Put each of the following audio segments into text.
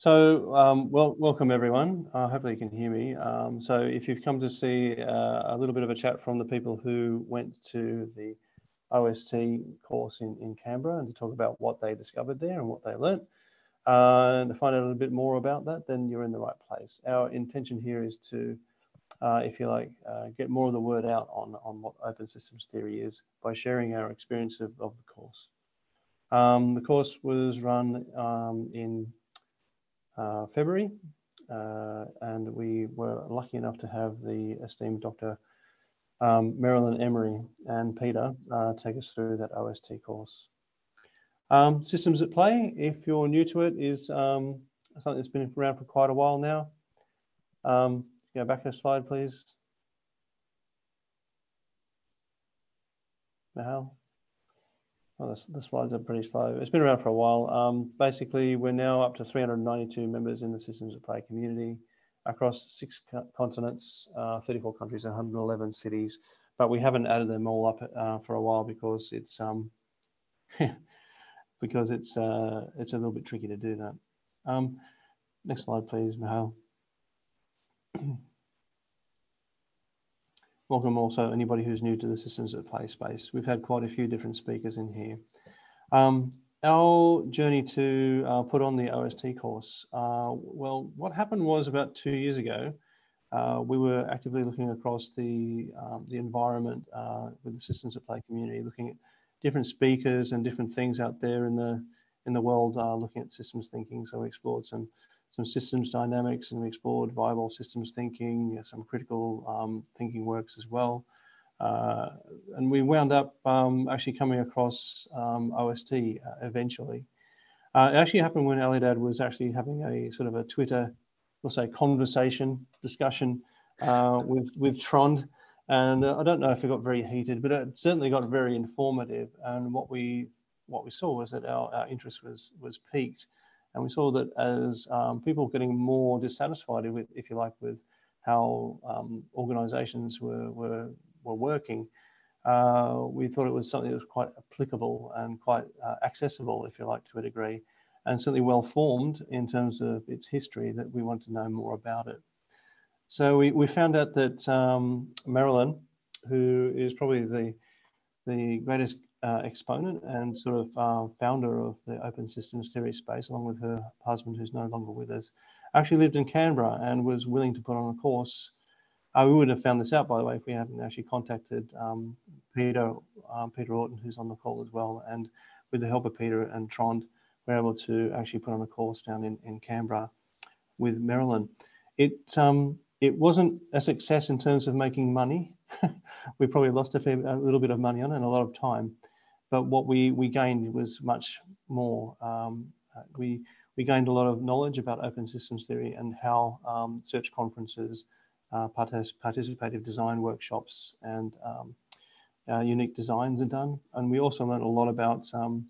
So, um, well, welcome everyone. Uh, hopefully you can hear me. Um, so if you've come to see uh, a little bit of a chat from the people who went to the OST course in, in Canberra and to talk about what they discovered there and what they learnt, uh, and to find out a little bit more about that, then you're in the right place. Our intention here is to, uh, if you like, uh, get more of the word out on, on what open systems theory is by sharing our experience of, of the course. Um, the course was run um, in February, uh, and we were lucky enough to have the esteemed Dr. Um, Merrelyn Emery and Peter uh, take us through that OST course. Um, systems at play, if you're new to it, is um, something that's been around for quite a while now. Um, go back a slide, please. Now. Well, the, slides are pretty slow. It's been around for a while. Um, basically, we're now up to 392 members in the Systems at Play community across six co continents, uh, 34 countries, 111 cities. But we haven't added them all up uh, for a while because it's um, because it's uh, it's a little bit tricky to do that. Um, next slide, please, Mahal. Welcome also anybody who's new to the Systems at Play space. We've had quite a few different speakers in here. Um, our journey to uh, put on the OST course, uh, well, what happened was about two years ago, uh, we were actively looking across the, um, the environment uh, with the Systems at Play community, looking at different speakers and different things out there in the, in the world, uh, looking at systems thinking. So we explored some some systems dynamics and we explored viable systems thinking, some critical um, thinking works as well. Uh, and we wound up um, actually coming across um, OST uh, eventually. Uh, it actually happened when Alidad was actually having a sort of a Twitter, we'll say conversation, discussion uh, with, with Trond. And uh, I don't know if it got very heated, but it certainly got very informative. And what we what we saw was that our, our interest was was piqued. And we saw that as um, people getting more dissatisfied with, if you like, with how um, organizations were, were, were working, uh, we thought it was something that was quite applicable and quite uh, accessible, if you like, to a degree, and certainly well formed in terms of its history that we want to know more about it. So we, we found out that um, Merrelyn, who is probably the, the greatest uh, exponent and sort of uh, founder of the open systems theory space, along with her husband, who's no longer with us, actually lived in Canberra and was willing to put on a course. Uh, we would have found this out, by the way, if we hadn't actually contacted um, Peter, um, Peter Aughton, who's on the call as well. And with the help of Peter and Trond, we're able to actually put on a course down in, in Canberra with Merrelyn. It, um, it wasn't a success in terms of making money. we probably lost a, fair, a little bit of money on it and a lot of time but what we, we gained was much more. Um, uh, we, we gained a lot of knowledge about open systems theory and how um, search conferences, uh, partic participative design workshops and um, uh, unique designs are done. And we also learned a lot about um,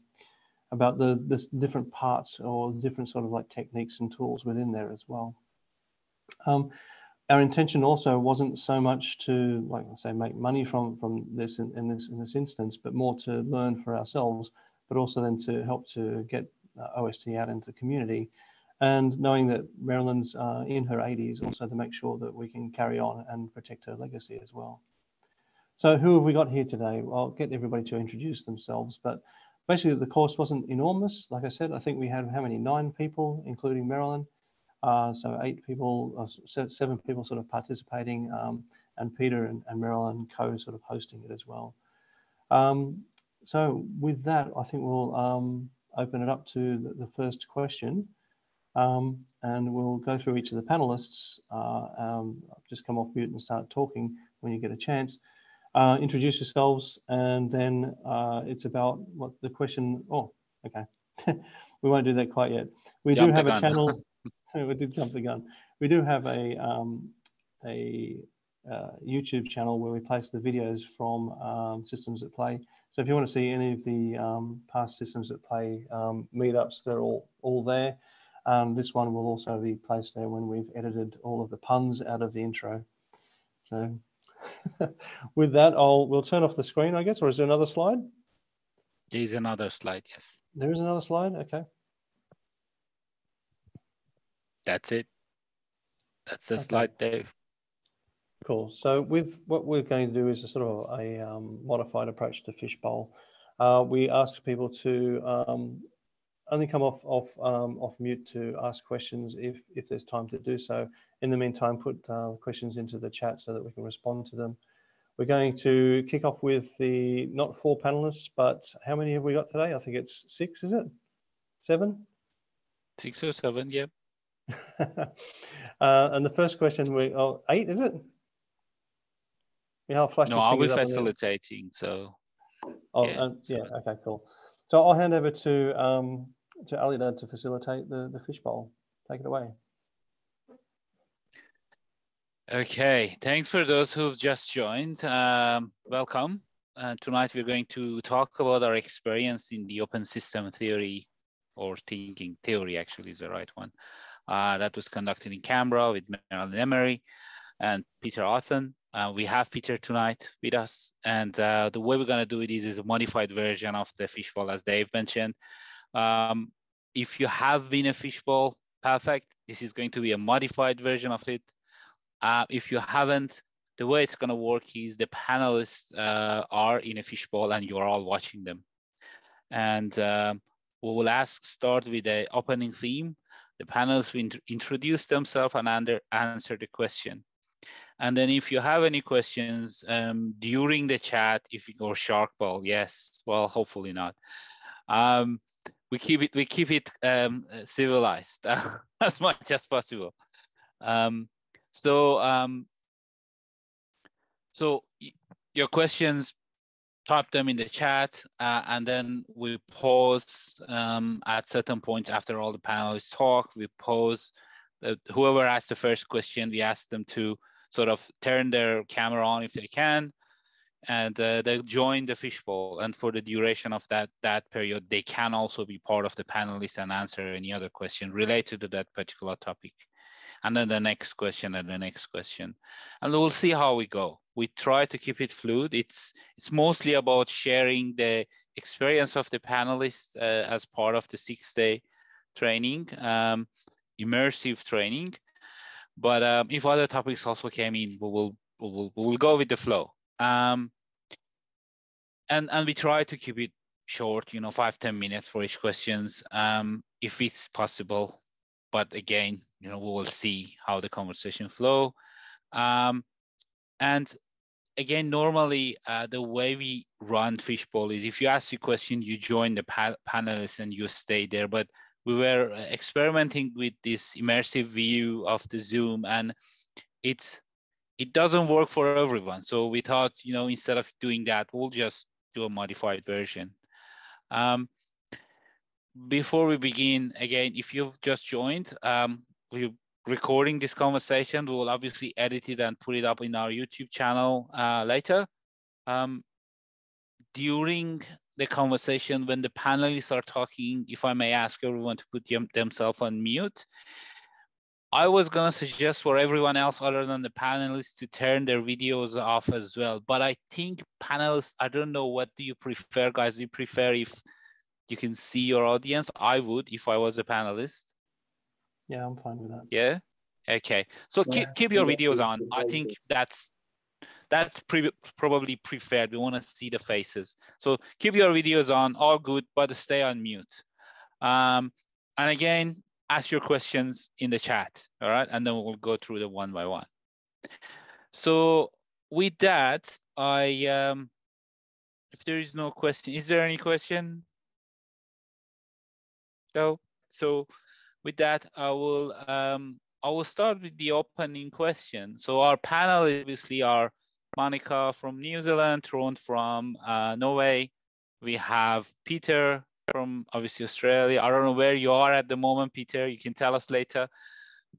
about the, the different parts or different sort of like techniques and tools within there as well. Um, our intention also wasn't so much to, like I say, make money from from this in, in, this in this instance, but more to learn for ourselves, but also then to help to get uh, OST out into the community, and knowing that Merrelyn's uh, in her 80s, also to make sure that we can carry on and protect her legacy as well. So who have we got here today? Well, I'll get everybody to introduce themselves, but basically the course wasn't enormous. Like I said, I think we had how many nine people, including Merrelyn. Uh, so eight people, uh, seven people sort of participating, um, and Peter and, and Merrelyn co sort of hosting it as well. Um, so with that, I think we'll um, open it up to the, the first question. Um, and we'll go through each of the panelists. Uh, um, just come off mute and start talking when you get a chance. Uh, introduce yourselves, and then uh, it's about what the question. Oh, okay. we won't do that quite yet. We Jump do have a channel. we did jump the gun. We do have a um, a uh, YouTube channel where we place the videos from um, Systems at Play. So if you want to see any of the um, past Systems at Play um, meetups, they're all all there. Um, this one will also be placed there when we've edited all of the puns out of the intro. So with that, I'll we'll turn off the screen, I guess, or is there another slide? There's another slide, yes. There is another slide, okay. That's it. That's the okay. slide, Dave. Cool. So with what we're going to do is a sort of a um, modified approach to fishbowl. Uh, we ask people to um, only come off off um, off mute to ask questions if if there's time to do so. In the meantime, put uh, questions into the chat so that we can respond to them. We're going to kick off with the not four panelists, but how many have we got today? I think it's six, is it? Seven? Six or seven, yeah. uh, and the first question, we oh eight, is it? Yeah, flash. No, I'll be facilitating, so. Oh, yeah, um, yeah, okay, cool. So I'll hand over to um, to Alidad to facilitate the the fishbowl. Take it away. Okay, thanks for those who've just joined. Um, welcome. Uh, tonight we're going to talk about our experience in the open system theory or thinking theory actually is the right one. Uh, that was conducted in Canberra with Merrelyn Emery and Peter Aughton. Uh, we have Peter tonight with us. And uh, the way we're gonna do it is, is a modified version of the fishbowl as Dave mentioned. Um, if you have been a fishbowl, perfect. This is going to be a modified version of it. Uh, if you haven't, the way it's going to work is the panelists uh, are in a fishbowl and you're all watching them. And um, we will ask, start with the opening theme. The panelists will introduce themselves and under, answer the question. And then if you have any questions um, during the chat, if you go shark ball, yes, well, hopefully not. Um, we keep it, we keep it um, civilized as much as possible. Um, so, um, so your questions, type them in the chat, uh, and then we pause um, at certain points after all the panelists talk. We pause. Uh, whoever asked the first question, we ask them to sort of turn their camera on if they can, and uh, they join the fishbowl. And for the duration of that that period, they can also be part of the panelists and answer any other question related to that particular topic and then the next question and the next question. And we'll see how we go. We try to keep it fluid. It's, it's mostly about sharing the experience of the panelists uh, as part of the six day training, um, immersive training. But um, if other topics also came in, we will, we will, we will go with the flow. Um, and, and we try to keep it short, you know, five ten minutes for each questions, um, if it's possible. But again, you know, we will see how the conversation flow. Um, and again, normally uh, the way we run Fishbowl is if you ask a question, you join the pa panelists and you stay there. But we were experimenting with this immersive view of the Zoom and it's it doesn't work for everyone. So we thought, you know, instead of doing that, we'll just do a modified version. Um, before we begin, again, if you've just joined, um, we're recording this conversation. We will obviously edit it and put it up in our YouTube channel uh, later. Um, during the conversation, when the panelists are talking, if I may ask everyone to put them, themselves on mute, I was gonna suggest for everyone else other than the panelists to turn their videos off as well. But I think panelists, I don't know, what do you prefer, guys? Do you prefer if you can see your audience? I would if I was a panelist. Yeah, I'm fine with that. Yeah. Okay. So keep keep your videos on. I think that's that's pre probably preferred. We want to see the faces. So keep your videos on, all good, but stay on mute. Um, and again, ask your questions in the chat, all right? And then we'll go through them one by one. So with that, I, um, if there is no question, is there any question? No. So with that, I will um, I will start with the opening question. So our panel obviously are Monica from New Zealand, Trond from uh, Norway. We have Peter from obviously Australia. I don't know where you are at the moment, Peter. You can tell us later.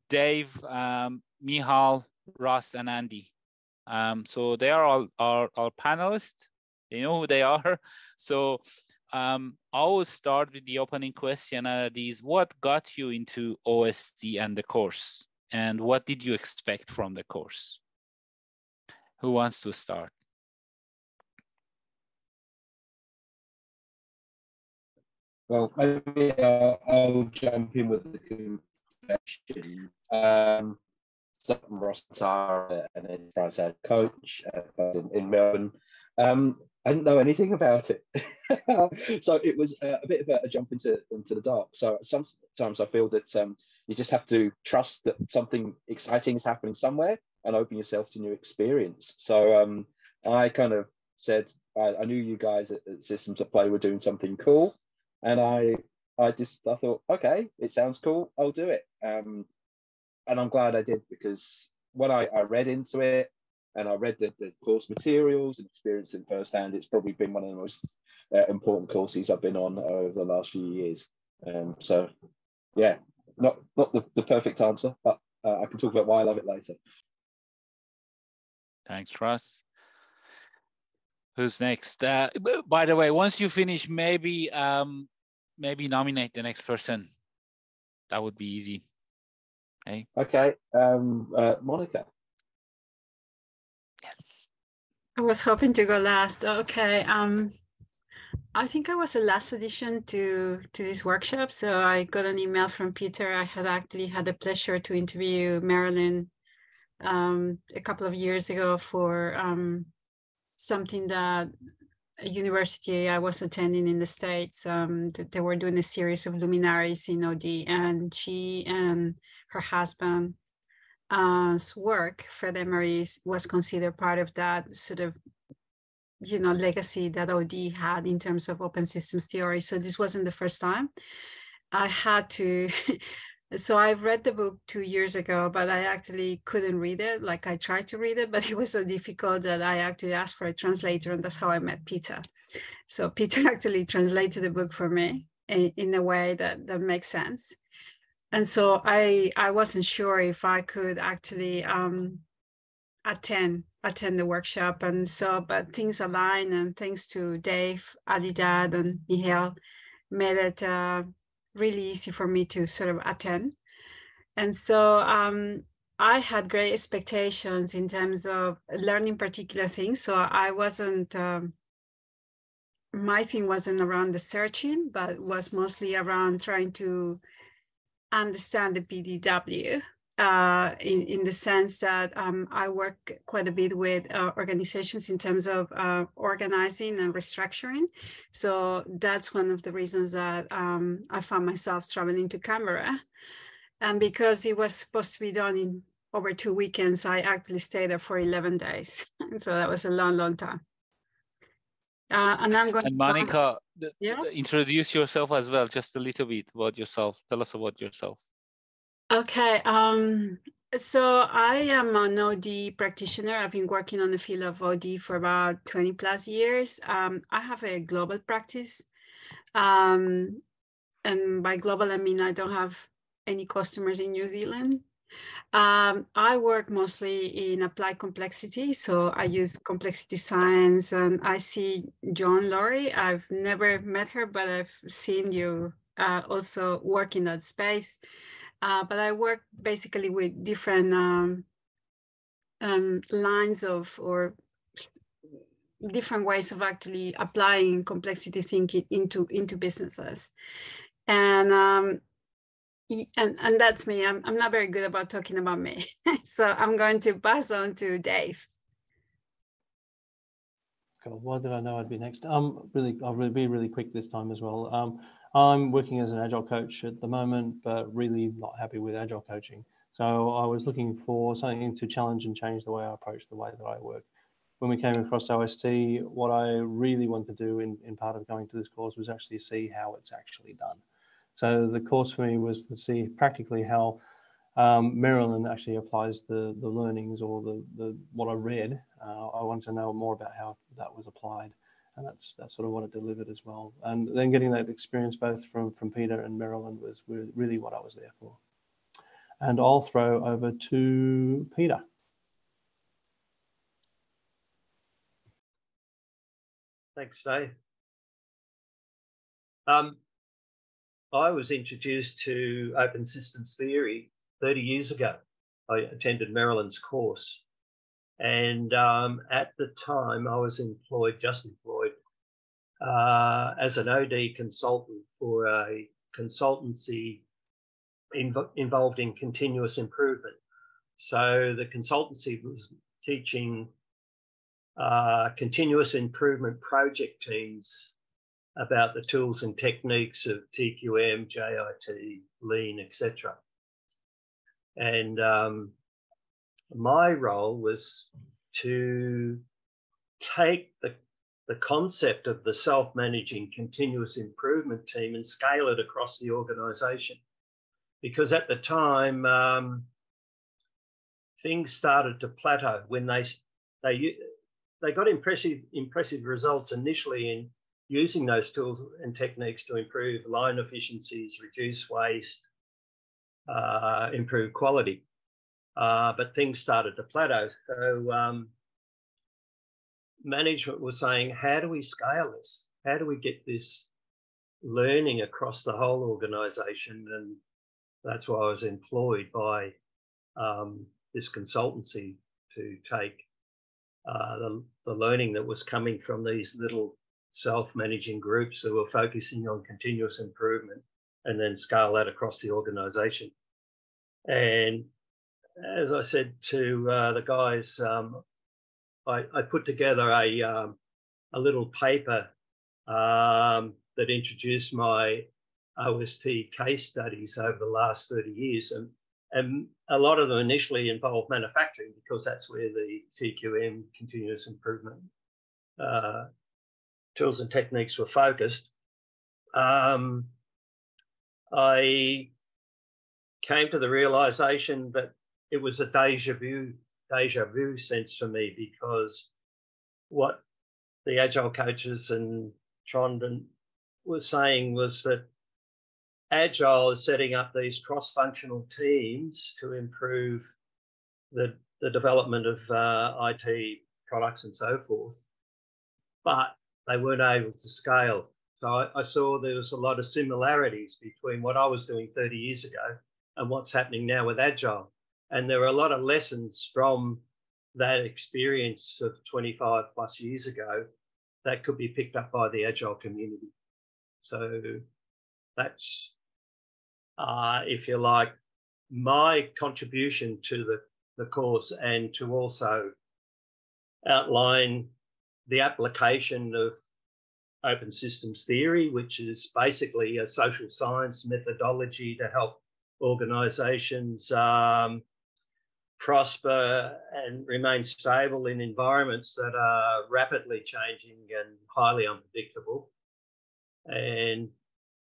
Dave, um, Mihal, Ross, and Andy. Um, so they are all our, our panelists. They know who they are. So um, I will start with the opening question and uh, is what got you into OST and the course? And what did you expect from the course? Who wants to start? Well, maybe uh, I'll jump in with the profession. Um, so I'm Ross Tara, an enterprise coach in, in, Melbourne. Um, I didn't know anything about it, so it was uh, a bit of a, a, jump into into the dark. So sometimes I feel that um, you just have to trust that something exciting is happening somewhere and open yourself to new experience. So um, I kind of said, I, I, knew you guys at, at Systems at Play were doing something cool, and I I just I thought, okay, it sounds cool, I'll do it. Um, and I'm glad I did because when I, I read into it and I read the, the course materials and experienced it firsthand, it's probably been one of the most uh, important courses I've been on over the last few years. Um, so yeah, not not the, the perfect answer, but uh, I can talk about why I love it later. Thanks, Russ. Who's next? Uh, by the way, once you finish, maybe um, maybe nominate the next person. That would be easy. Hey. Okay, um, uh, Monica. Yes. I was hoping to go last. Okay. Um, I think I was the last addition to to this workshop. So I got an email from Peter. I had actually had the pleasure to interview Merrelyn um, a couple of years ago for um, something that a university I was attending in the States. Um, they were doing a series of luminaries in OD, and she and her husband's uh, work, Fred Emery, was considered part of that sort of you know legacy that OD had in terms of open systems theory. So this wasn't the first time. I had to So I read the book two years ago, but I actually couldn't read it. Like I tried to read it, but it was so difficult that I actually asked for a translator, and that's how I met Peter. So Peter actually translated the book for me in, in a way that that makes sense. And so I I wasn't sure if I could actually um, attend attend the workshop, and so but things aligned, and thanks to Dave, Alidad, and Mihail, made it. Uh, really easy for me to sort of attend. And so um, I had great expectations in terms of learning particular things. So I wasn't, um, my thing wasn't around the searching, but was mostly around trying to understand the PDW uh, in, in the sense that um, I work quite a bit with uh, organizations in terms of uh, organizing and restructuring. So that's one of the reasons that um, I found myself traveling to Canberra. And because it was supposed to be done in over two weekends, I actually stayed there for 11 days. And so that was a long, long time. Uh, and I'm going and Monica, yeah? introduce yourself as well, just a little bit about yourself. Tell us about yourself. Okay, um, so I am an OD practitioner. I've been working on the field of OD for about 20 plus years. Um, I have a global practice. Um, and by global, I mean I don't have any customers in New Zealand. Um, I work mostly in applied complexity. So I use complexity science and I see John Laurie. I've never met her, but I've seen you uh, also work in that space. Uh, but I work basically with different um, um, lines of or different ways of actually applying complexity thinking into into businesses, and um, and and that's me. I'm I'm not very good about talking about me, so I'm going to pass on to Dave. God, why did I know I'd be next? Um, really, I'll really be really quick this time as well. Um, I'm working as an agile coach at the moment, but really not happy with agile coaching. So I was looking for something to challenge and change the way I approach the way that I work. When we came across OST, what I really wanted to do in, in part of going to this course was actually see how it's actually done. So the course for me was to see practically how um, Merrelyn actually applies the, the learnings or the, the what I read. Uh, I wanted to know more about how that was applied and that's that's sort of what it delivered as well. And then getting that experience both from from Peter and Marilyn was really what I was there for. And I'll throw over to Peter. Thanks, Dave. Um, I was introduced to open systems theory 30 years ago. I attended Merrelyn's course and um, at the time, I was employed, just employed, uh, as an OD consultant for a consultancy inv- involved in continuous improvement. So the consultancy was teaching uh, continuous improvement project teams about the tools and techniques of TQM, JIT, Lean, etc. And um, my role was to take the, the concept of the self-managing continuous improvement team and scale it across the organization. Because at the time, um, things started to plateau when they, they, they got impressive, impressive results initially in using those tools and techniques to improve line efficiencies, reduce waste, uh, improve quality. Uh, but things started to plateau. So um, management was saying, how do we scale this? How do we get this learning across the whole organization? And that's why I was employed by um, this consultancy to take uh, the, the learning that was coming from these little self-managing groups who were focusing on continuous improvement and then scale that across the organization. And as I said to uh, the guys, um, I, I, put together a, um, a little paper um, that introduced my OST case studies over the last 30 years. And, and a lot of them initially involved manufacturing because that's where the TQM continuous improvement uh, tools and techniques were focused. Um, I came to the realization that it was a deja vu, deja vu sense for me because what the agile coaches and Trondon were saying was that agile is setting up these cross-functional teams to improve the, the development of uh, IT products and so forth, but they weren't able to scale. So I, I saw there was a lot of similarities between what I was doing 30 years ago and what's happening now with agile. And there are a lot of lessons from that experience of 25 plus years ago that could be picked up by the agile community. So that's, uh, if you like, my contribution to the, the course and to also outline the application of open systems theory, which is basically a social science methodology to help organizations um, prosper and remain stable in environments that are rapidly changing and highly unpredictable. And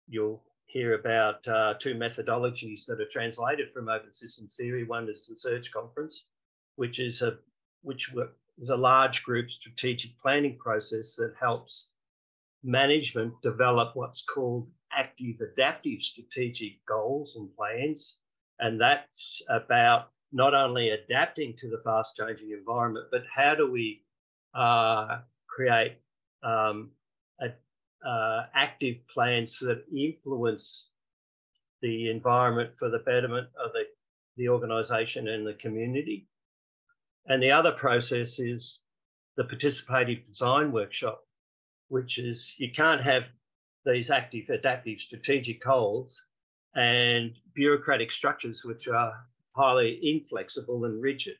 you'll hear about uh, two methodologies that are translated from open systems theory. One is the Search Conference, which is a which is a large group strategic planning process that helps management develop what's called active adaptive strategic goals and plans. And that's about not only adapting to the fast changing environment, but how do we uh, create um, a, uh, active plans that influence the environment for the betterment of the, the organization and the community. And the other process is the participative design workshop, which is you can't have these active, adaptive, strategic goals and bureaucratic structures which are highly inflexible and rigid.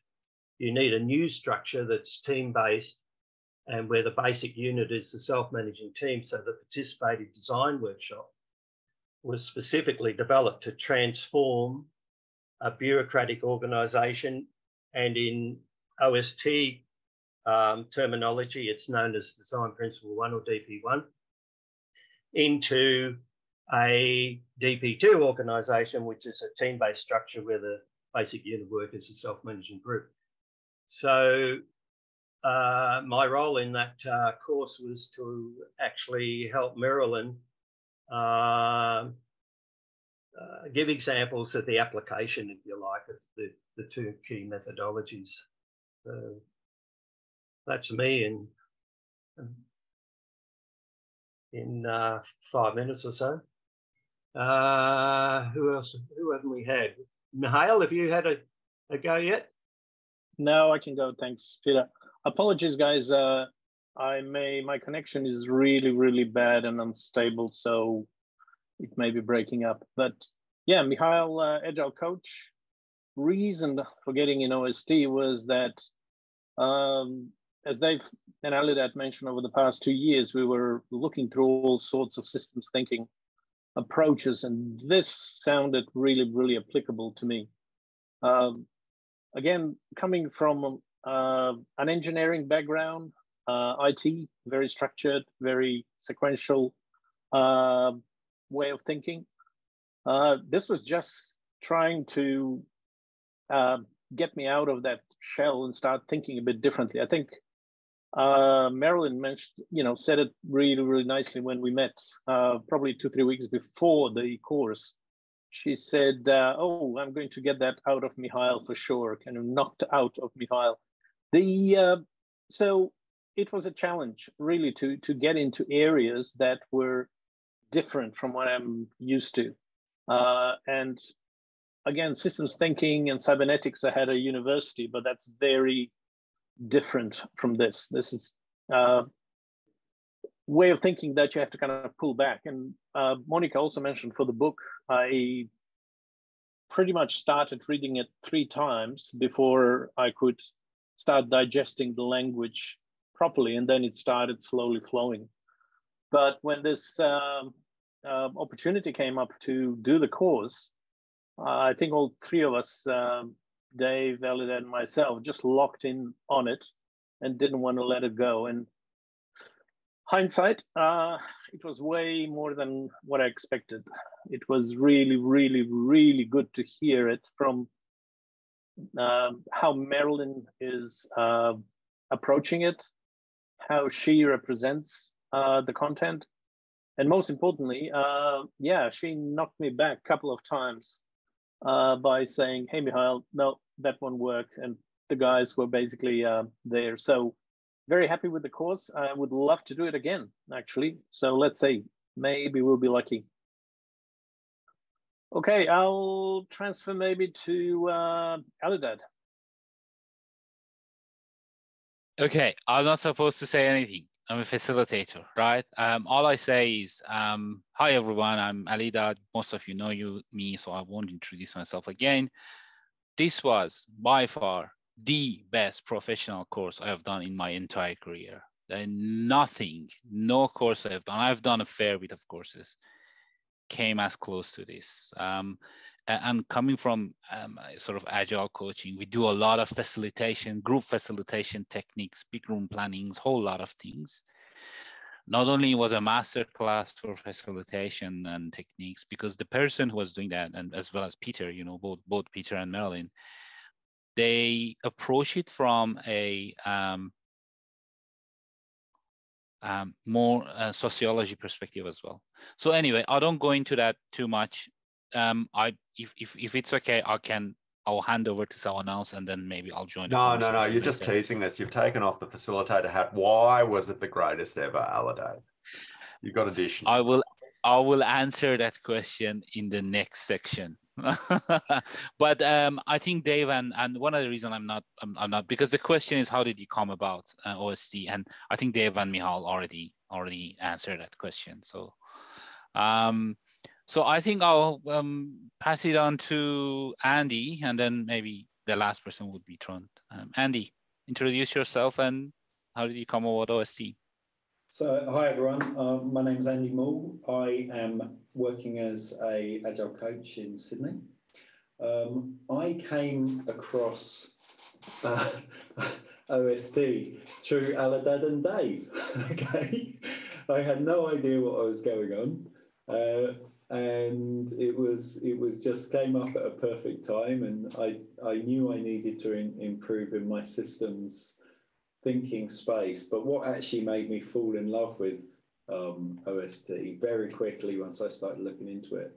You need a new structure that's team based and where the basic unit is the self managing team. So the participative design workshop was specifically developed to transform a bureaucratic organisation and in OST um, terminology, it's known as Design Principle 1 or DP1, into a DP2 organisation, which is a team based structure where the basic unit of work is a self managing group. So, uh, my role in that uh, course was to actually help Merrelyn uh, uh give examples of the application, if you like, of the, the two key methodologies. That's me in in uh, five minutes or so. Uh, who else? Who haven't we had? Mihail, have you had a, a go yet? No, I can go. Thanks, Peter. Apologies, guys. Uh, I may my connection is really really bad and unstable, so it may be breaking up. But yeah, Mihail, uh, Agile coach. Reason for getting in OST was that, um, as Dave and Alidad mentioned over the past two years, we were looking through all sorts of systems thinking approaches, and this sounded really, really applicable to me. Um, again, coming from uh, an engineering background, uh, IT, very structured, very sequential uh, way of thinking. Uh, this was just trying to uh, get me out of that shell and start thinking a bit differently. I think uh, Merrelyn mentioned, you know, said it really, really nicely when we met, uh, probably two, three weeks before the course. She said, uh, "Oh, I'm going to get that out of Mihail for sure." Kind of knocked out of Mihail. The uh, so it was a challenge really to to get into areas that were different from what I'm used to, uh, and again, systems thinking and cybernetics. I had a university, but that's very different from this. This is uh, way of thinking that you have to kind of pull back. And uh, Monica also mentioned for the book, I pretty much started reading it three times before I could start digesting the language properly, and then it started slowly flowing. But when this um, uh, opportunity came up to do the course, I think all three of us um, Dave, Elliot, and myself just locked in on it and didn't want to let it go. And hindsight, uh, it was way more than what I expected. It was really, really, really good to hear it from uh, how Merrelyn is uh, approaching it, how she represents uh, the content. And most importantly, uh, yeah, she knocked me back a couple of times uh, by saying, "Hey, Mihail, no, that won't work," and the guys were basically uh, there. So very happy with the course. I would love to do it again, actually. So let's say maybe we'll be lucky. Okay, I'll transfer maybe to uh, Alidad. Okay, I'm not supposed to say anything. I'm a facilitator, right? Um, all I say is, um, hi everyone, I'm Alida. Most of you know you me, so I won't introduce myself again. This was by far the best professional course I have done in my entire career. And nothing, no course I've done. I've done a fair bit of courses, came as close to this. Um, and coming from um, sort of agile coaching, we do a lot of facilitation, group facilitation techniques, big room plannings, whole lot of things. Not only was a master class for facilitation and techniques, because the person who was doing that, and as well as Peter, you know, both both Peter and Merrelyn, they approach it from a um, um, more uh, sociology perspective as well. So anyway, I don't go into that too much um, I if, if if it's okay, I can I'll hand over to someone else and then maybe I'll join. No, no, no. You're later. just teasing this. You've taken off the facilitator hat. Why was it the greatest ever, Alidad? You got addition. I will I will answer that question in the next section. but um, I think Dave and and one of the reason I'm not I'm, I'm, not because the question is how did you come about uh, OST and I think Dave and Mihail already already answered that question. So um, so I think I'll um, pass it on to Andy, and then maybe the last person would be Trond. Um, Andy, introduce yourself and how did you come about OST? So, hi everyone. Uh, my name is Andy Moore. I am working as a agile coach in Sydney. Um, I came across uh, OST through Alidad and Dave. okay, I had no idea what I was going on. Uh, and it was it was just came up at a perfect time and i i knew i needed to in, improve in my systems thinking space. But what actually made me fall in love with um, ost very quickly once i started looking into it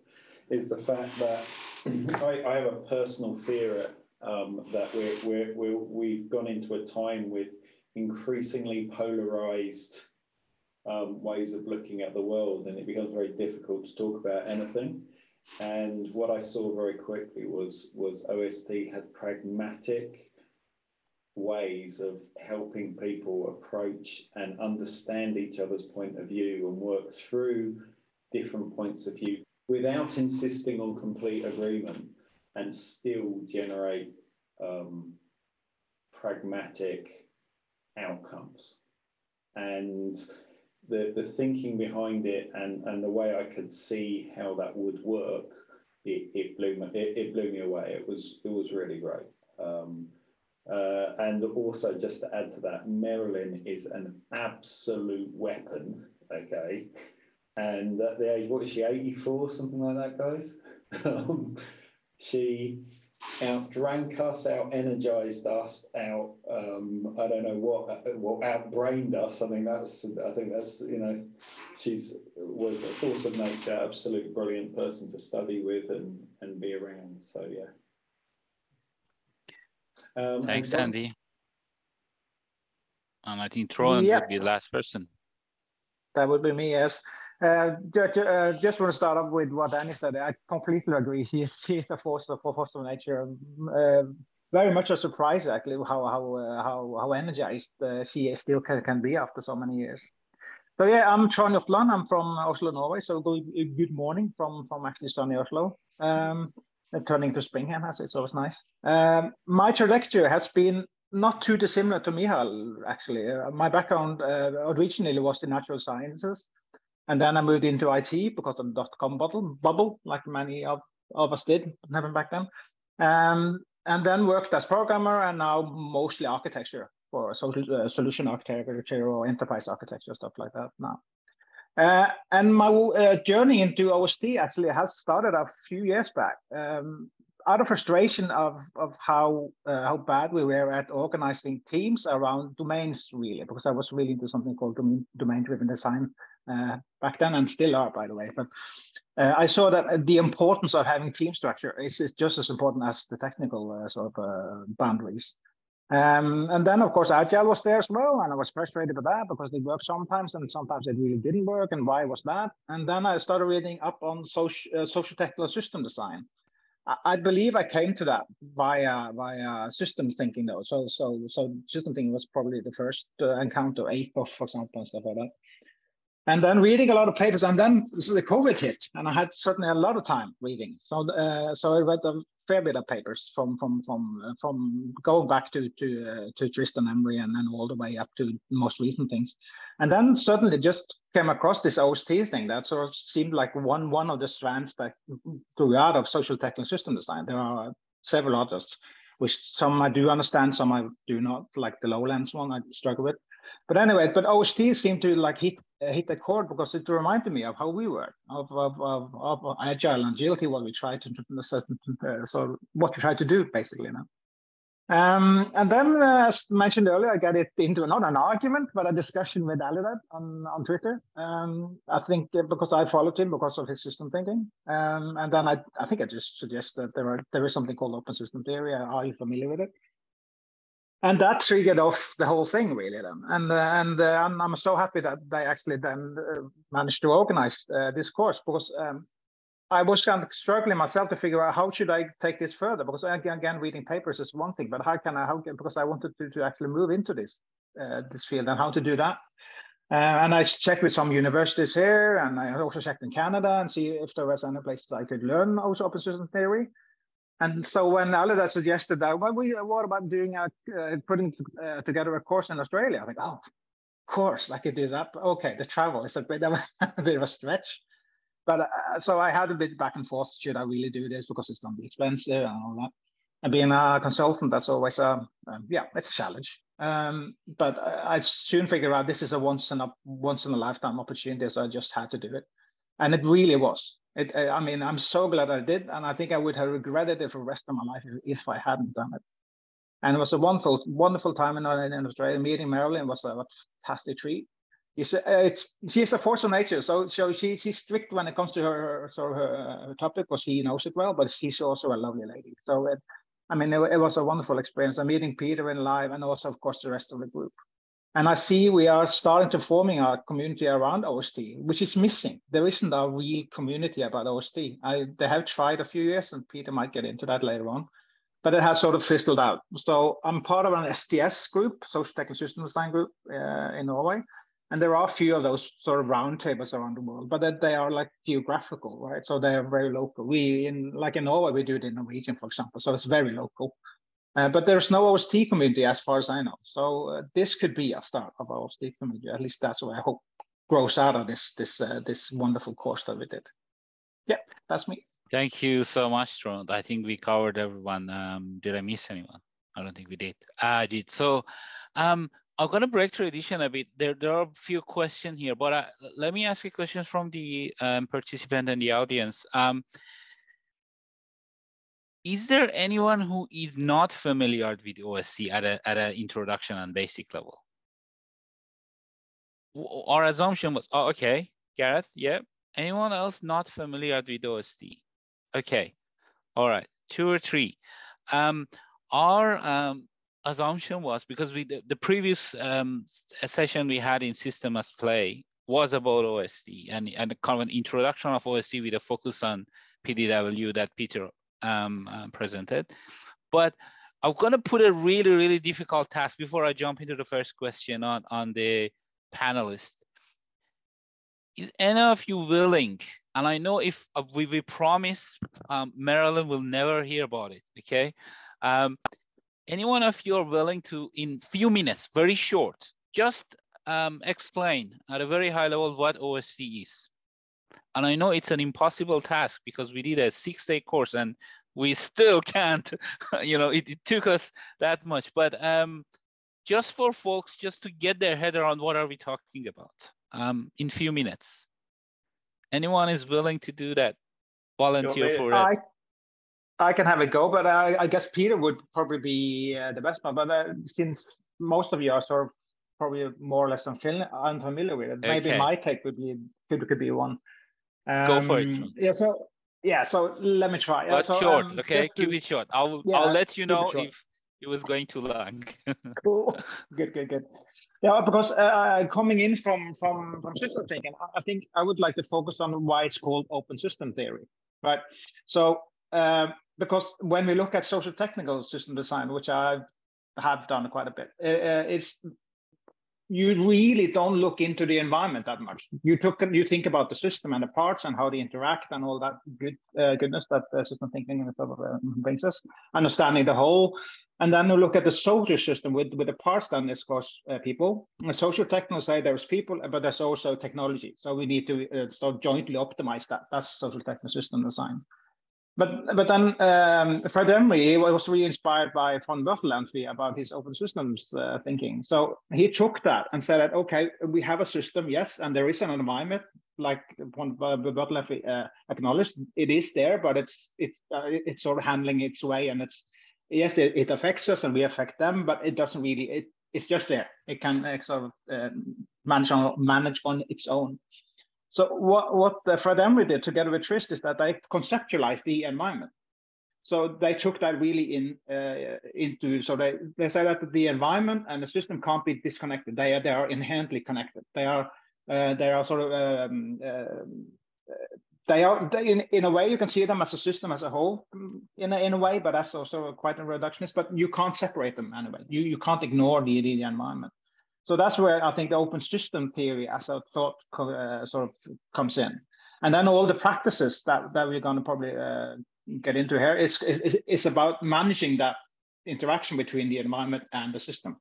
is the fact that I, I, have a personal fear um, that we're, we're, we're, we've gone into a time with increasingly polarized um, ways of looking at the world, and it becomes very difficult to talk about anything. And what I saw very quickly was was OST had pragmatic ways of helping people approach and understand each other's point of view and work through different points of view without insisting on complete agreement and still generate um, pragmatic outcomes. And the, the thinking behind it and, and the way I could see how that would work, it, it blew me it, it blew me away. It was it was really great. Um, uh, and also, just to add to that, Merrelyn is an absolute weapon. Okay, and at the age, what is she, 84, something like that, guys? Um, she outdrank us, out energized us, out um, I don't know what, what outbrained us. I think that's I think that's you know, she's was a force of nature, absolute brilliant person to study with and and be around. So yeah. Um, Thanks, and Andy. And I think Trond yeah. would be the last person. That would be me, yes. Uh, just, uh, just want to start off with what Annie said. I completely agree. She is, she is a force of, force of nature. Uh, very much a surprise, actually, how how uh, how how energized uh, she still can, can be after so many years. So yeah, I'm Trond Jotland. I'm from Oslo, Norway. So good, good morning from from actually sunny Oslo. Um, turning to Springham, as it's always nice. Um, my trajectory has been not too dissimilar to Michal, actually. Uh, my background uh, originally was in natural sciences. And then I moved into IT because of the dot-com bubble, bubble, like many of, of us did, back then. Um, and then worked as programmer and now mostly architecture for social uh, solution architecture or enterprise architecture, stuff like that now. Uh, and my uh, journey into OST actually has started a few years back. Um, out of frustration of, of how uh, how bad we were at organizing teams around domains, really, because I was really into something called domain driven design uh, back then and still are, by the way. But uh, I saw that the importance of having team structure is, is just as important as the technical uh, sort of uh, boundaries. Um, and then, of course, Agile was there as well, and I was frustrated with that because it worked sometimes and sometimes it really didn't work. And why was that? And then I started reading up on social, uh, social technical system design. I, believe I came to that via via systems thinking, though. So so so system thinking was probably the first uh, encounter, Ackoff, for example, and stuff like that and then reading a lot of papers and then this is the covid hit and i had certainly a lot of time reading. So uh, so i read a fair bit of papers from from from uh, from going back to to uh, to Trist and emery and then all the way up to most recent things. And then suddenly just came across this ost thing that sort of seemed like one one of the strands that grew out of social tech and system design. There are several others which some i do understand some i do not like the lowlands one i struggle with. But anyway, but OST seemed to like hit hit the chord because it reminded me of how we were of of of, of agile and agility, what we tried to uh, so what we tried to do basically. You know? Um, and then, uh, as mentioned earlier, I got it into not an argument, but a discussion with Alidad on, on Twitter. Um, I think uh, because I followed him because of his system thinking. Um, and then I, I think I just suggest that there are there is something called open system theory. Are you familiar with it? And that triggered off the whole thing really then. And uh, and uh, I'm, I'm so happy that they actually then uh, managed to organize uh, this course because um, I was kind of struggling myself to figure out how should I take this further because again, again reading papers is one thing but how can I how can, because I wanted to, to actually move into this uh, this field and how to do that. Uh, and I checked with some universities here and I also checked in Canada and see if there was any places I could learn also open system theory and so when Alida suggested that, well, we, what about doing a, uh, putting uh, together a course in Australia? I think, oh, course, I could do that. Okay, the travel is a bit of a, a bit of a stretch. But uh, so I had a bit back and forth. Should I really do this because it's going to be expensive and all that? And being a consultant, that's always a um, yeah, it's a challenge. Um, but I, I soon figured out this is a once in a once in a lifetime opportunity, so I just had to do it, and it really was. It, I mean, I'm so glad I did, and I think I would have regretted it for the rest of my life if I hadn't done it. And it was a wonderful, wonderful time in, in Australia. Meeting Merrelyn was a fantastic treat. It's, uh, it's she's a force of nature, so so she, she's strict when it comes to her her, her topic because she knows it well, but she's also a lovely lady. So it, I mean, it, it was a wonderful experience. Meeting Peter in live, and also of course the rest of the group. And I see we are starting to forming our community around OST, which is missing. There isn't a real community about OST. I, they have tried a few years, and Peter might get into that later on, but it has sort of fizzled out. So I'm part of an STS group, Social Technical System Design group uh, in Norway. And there are a few of those sort of roundtables around the world, but they are like geographical, right? So they are very local. We in like in Norway, we do it in Norwegian, for example. So it's very local. Uh, but there's no OST community as far as I know. So uh, this could be a start of OST community. At least that's what I hope grows out of this this uh, this wonderful course that we did. Yeah, that's me. Thank you so much, Trond. I think we covered everyone. Um, did I miss anyone? I don't think we did. I did. So um, I'm going to break tradition a bit. There, there are a few questions here, but uh, let me ask you questions from the um, participant and the audience. Um, is there anyone who is not familiar with OST at a at an introduction and basic level? Our assumption was, oh, okay, Gareth, yeah. Anyone else not familiar with OST? Okay, all right, two or three. Um, our um, assumption was because we the, the previous um, session we had in Systems at Play was about OST and, and kind of an introduction of OST with a focus on PDW that Peter um, uh, presented. But I'm gonna put a really, really difficult task before I jump into the first question on, on the panelist. Is any of you willing, and I know if uh, we, we promise um, Merrelyn will never hear about it, okay? Um, any one of you are willing to, in few minutes, very short, just um, explain at a very high level what OST is. And I know it's an impossible task because we did a six day course and we still can't, you know, it, it took us that much, but um, just for folks, just to get their head around what are we talking about um, in few minutes. Anyone is willing to do that? Volunteer for it. I, I can have a go, but I, I guess Peter would probably be uh, the best one. But uh, since most of you are sort of probably more or less unfamiliar with it, okay. maybe my take would be could, could be one. Um, Go for it. Um, yeah. So yeah. So let me try. But so, short. Um, okay. Keep it short. I'll yeah, I'll let you know if it was going too long. cool. Good. Good. Good. Yeah, because uh, uh, coming in from from from system thinking, I think I would like to focus on why it's called open system theory, right? So um, because when we look at social technical system design, which I have done quite a bit, uh, uh it's you really don't look into the environment that much. You took you think about the system and the parts and how they interact and all that good uh, goodness that uh, system thinking sort of, uh, brings us, understanding the whole. And then you look at the social system with, with the parts of course, uh, people. The social technical say there's people, but there's also technology. So we need to uh, start jointly optimize that. That's social technical system design. But but then um, Fred Emery was really inspired by von Bertalanffy about his open systems uh, thinking. So he took that and said that okay, we have a system, yes, and there is an environment like von Bertalanffy uh, acknowledged. It is there, but it's it's uh, it's sort of handling its way, and it's yes, it, it, affects us and we affect them, but it doesn't really. It, it's just there. It can uh, sort of uh, manage on manage on its own. So what, what Fred Emery did together with Trist is that they conceptualized the environment. So they took that really in uh, into so they they say that the environment and the system can't be disconnected. They are they are inherently connected. They are uh, they are sort of um, uh, they are they, in in a way you can see them as a system as a whole in a, in a way, but that's also quite a reductionist. But you can't separate them anyway. You you can't ignore the the environment. So that's where I think the open system theory as a thought uh, sort of comes in. And then all the practices that, that we're going to probably uh, get into here is, about managing that interaction between the environment and the system.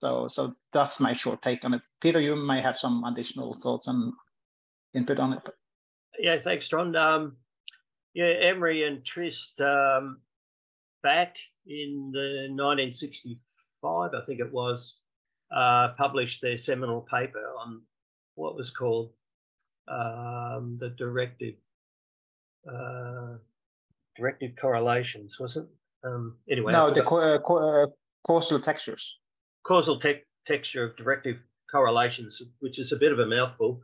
So, so that's my short take on it. Peter, you may have some additional thoughts and input on it. Yeah, thanks, Trond. Um, yeah, Emery and Trist um, back in the 1965, I think it was, uh, published their seminal paper on what was called um, the directive uh, directive correlations, was it? Um, anyway, no, the co- uh, co- uh, causal textures. Causal te- texture of directive correlations, which is a bit of a mouthful.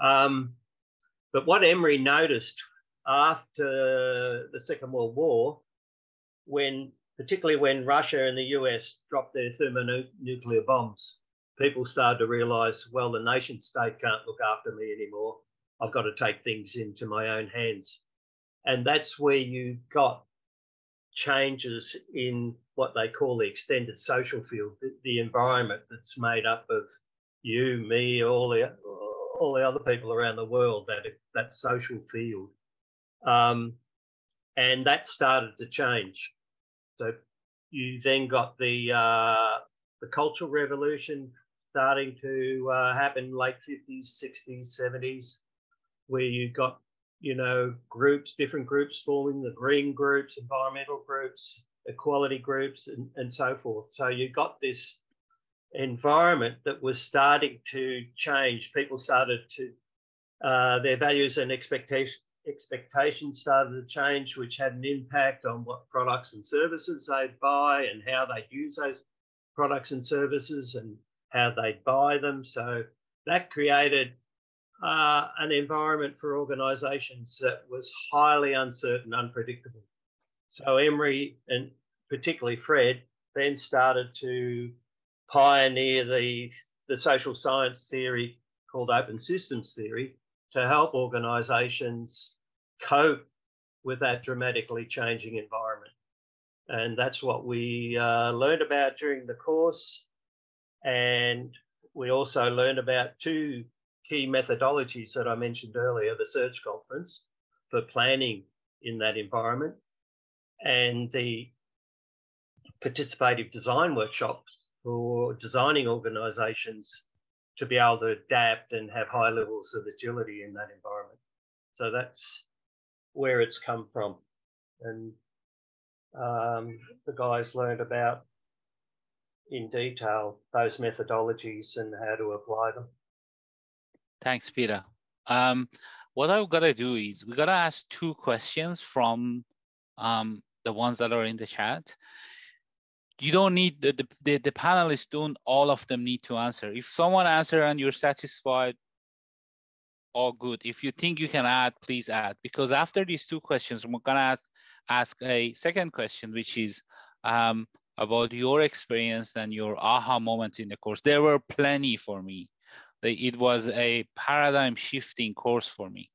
Um, but what Emery noticed after the Second World War, when particularly when Russia and the US dropped their thermonuclear bombs. People started to realize, well, the nation state can't look after me anymore. I've got to take things into my own hands. And that's where you got changes in what they call the extended social field, the, the environment that's made up of you, me, all the all the other people around the world that that social field, um, and that started to change. So you then got the uh, the cultural revolution starting to uh, happen late 50s, 60s, 70s, where you got you know groups, different groups forming the green groups, environmental groups, equality groups, and, and so forth. So you got this environment that was starting to change. People started to, uh, their values and expectation, expectations started to change, which had an impact on what products and services they'd buy and how they'd use those products and services and how they'd buy them. So that created uh, an environment for organisations that was highly uncertain, unpredictable. So Emery and particularly Fred then started to pioneer the, the social science theory called open systems theory to help organizations cope with that dramatically changing environment. And that's what we uh, learned about during the course. And we also learned about two key methodologies that I mentioned earlier the Search Conference for planning in that environment and the participative design workshops for designing organizations to be able to adapt and have high levels of agility in that environment. So that's where it's come from. And um, the guys learned about in detail those methodologies and how to apply them. Thanks, Peter. Um, what I've got to do is we've got to ask two questions from um, the ones that are in the chat you don't need the, the, the panelists don't all of them need to answer if someone answer and you're satisfied all good. If you think you can add please add. Because after these two questions we're gonna ask, ask a second question which is um, about your experience and your aha moments in the course. There were plenty for me. It was a paradigm shifting course for me.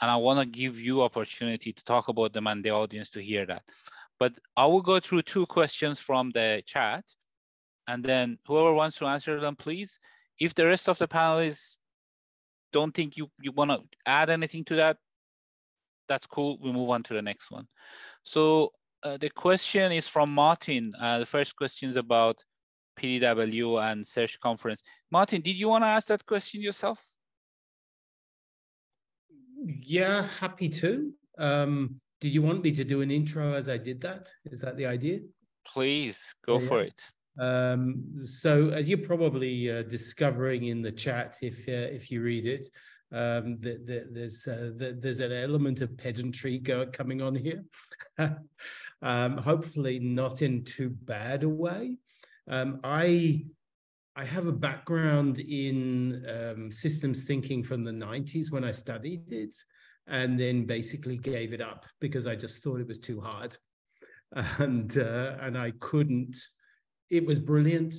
And i want to give you opportunity to talk about them and the audience to hear that. But I will go through two questions from the chat. And then whoever wants to answer them, please. If the rest of the panelists don't think you, you wanna add anything to that, that's cool, we move on to the next one. So uh, the question is from Martin. Uh, the first question is about PDW and search conference. Martin, did you wanna ask that question yourself? Yeah, happy to. Um, did you want me to do an intro as I did that? Is that the idea? Please go yeah, for it. Um, so, as you're probably uh, discovering in the chat, if uh, if you read it, um, the, the, there's uh, the, there's an element of pedantry go, coming on here. um, hopefully, not in too bad a way. Um, I I have a background in um, systems thinking from the 90s when I studied it and then basically gave it up because I just thought it was too hard, and uh, and I couldn't. It was brilliant,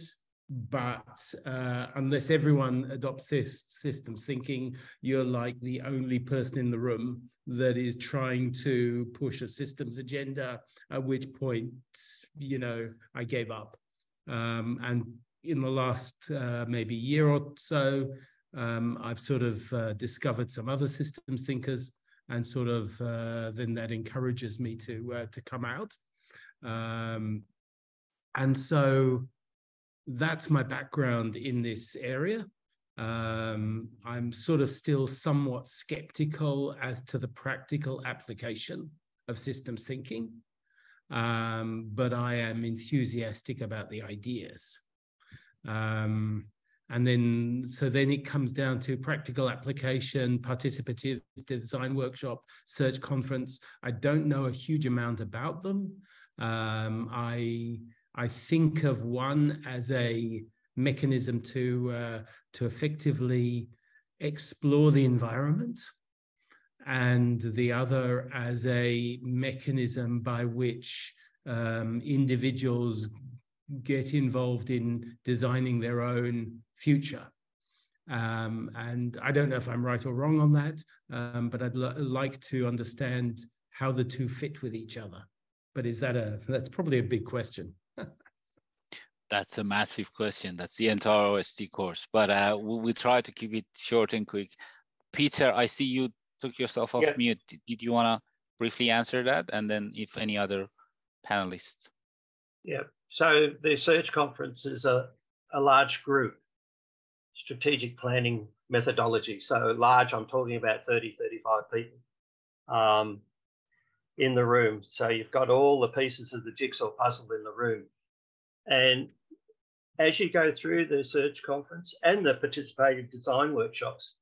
but uh, unless everyone adopts this systems thinking, you're like the only person in the room that is trying to push a systems agenda. At which point, you know, I gave up. Um, and in the last uh, maybe year or so, um, I've sort of uh, discovered some other systems thinkers and sort of uh, then that encourages me to uh, to come out. Um, and so that's my background in this area. Um, I'm sort of still somewhat skeptical as to the practical application of systems thinking, um, but I am enthusiastic about the ideas. Um, and then so then it comes down to practical application participative design workshop search conference i don't know a huge amount about them um, i i think of one as a mechanism to uh, to effectively explore the environment and the other as a mechanism by which um, individuals get involved in designing their own future. Um, and I don't know if I'm right or wrong on that, um, but I'd like to understand how the two fit with each other. But is that a, that's probably a big question. That's a massive question. That's the entire OST course, but uh, we, we try to keep it short and quick. Peter, I see you took yourself off Yeah. mute. Did you want to briefly answer that? And then if any other panelists. Yeah. So the search conference is a, a large group strategic planning methodology. So large, I'm talking about 30, 35 people um, in the room. So you've got all the pieces of the jigsaw puzzle in the room. And as you go through the search conference and the participative design workshops,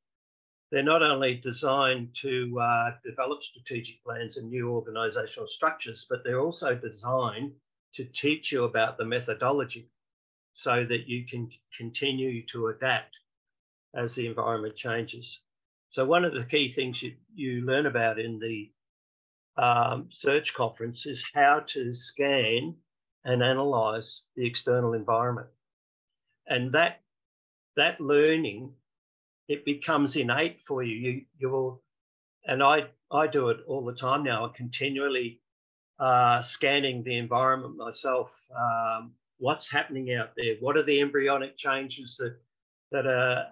they're not only designed to uh, develop strategic plans and new organisational structures, but they're also designed to teach you about the methodology so that you can continue to adapt as the environment changes. So one of the key things you, you learn about in the um, search conference is how to scan and analyze the external environment. And that, that learning, it becomes innate for you. You, you will, and I, I do it all the time now, I'm continually uh, scanning the environment myself. Um, what's happening out there? What are the embryonic changes that, that are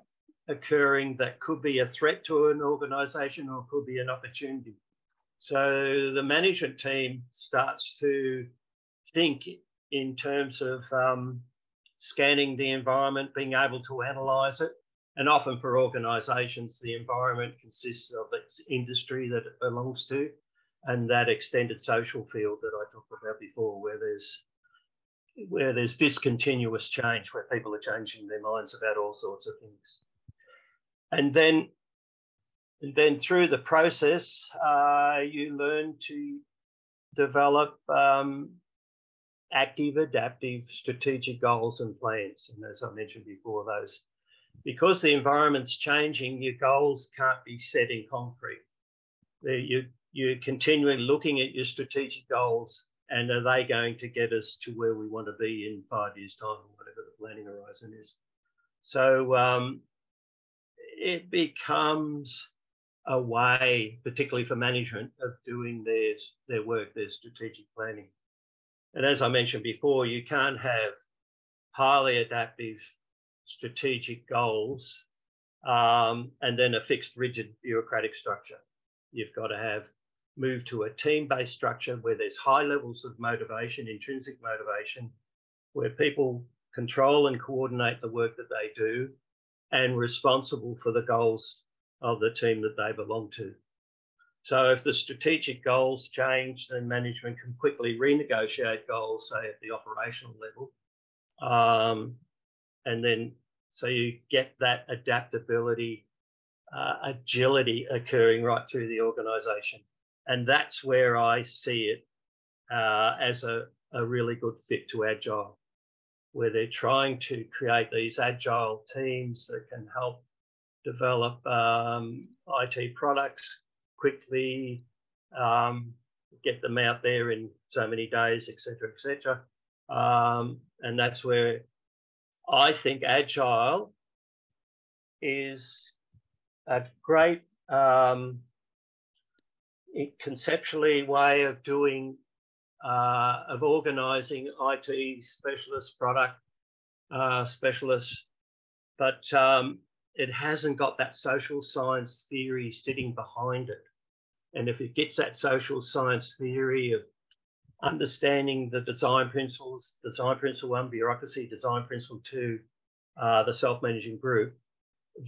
occurring that could be a threat to an organization or could be an opportunity? So the management team starts to think in terms of um, scanning the environment, being able to analyze it. And often for organizations, the environment consists of its industry that it belongs to and that extended social field that I talked about before, where there's where there's discontinuous change, where people are changing their minds about all sorts of things. And then, and then through the process, uh, you learn to develop um, active, adaptive, strategic goals and plans. And as I mentioned before, those because the environment's changing, your goals can't be set in concrete. You, you're continually looking at your strategic goals and are they going to get us to where we want to be in five years' time or whatever the planning horizon is? So um, it becomes a way, particularly for management, of doing their, their work, their strategic planning. And as I mentioned before, you can't have highly adaptive strategic goals um, and then a fixed, rigid bureaucratic structure. You've got to have move to a team-based structure where there's high levels of motivation, intrinsic motivation, where people control and coordinate the work that they do and responsible for the goals of the team that they belong to. So if the strategic goals change, then management can quickly renegotiate goals, say at the operational level. Um, and then so you get that adaptability, uh, agility occurring right through the organization. And that's where I see it uh, as a, a really good fit to Agile, where they're trying to create these Agile teams that can help develop um, IT products quickly, um, get them out there in so many days, etc., etc. Um, and that's where I think Agile is a great um, conceptually way of doing uh, of organizing IT specialists, product uh, specialists, but um, it hasn't got that social science theory sitting behind it. And if it gets that social science theory of understanding the design principles, design principle one, bureaucracy, design principle two, uh, the self-managing group,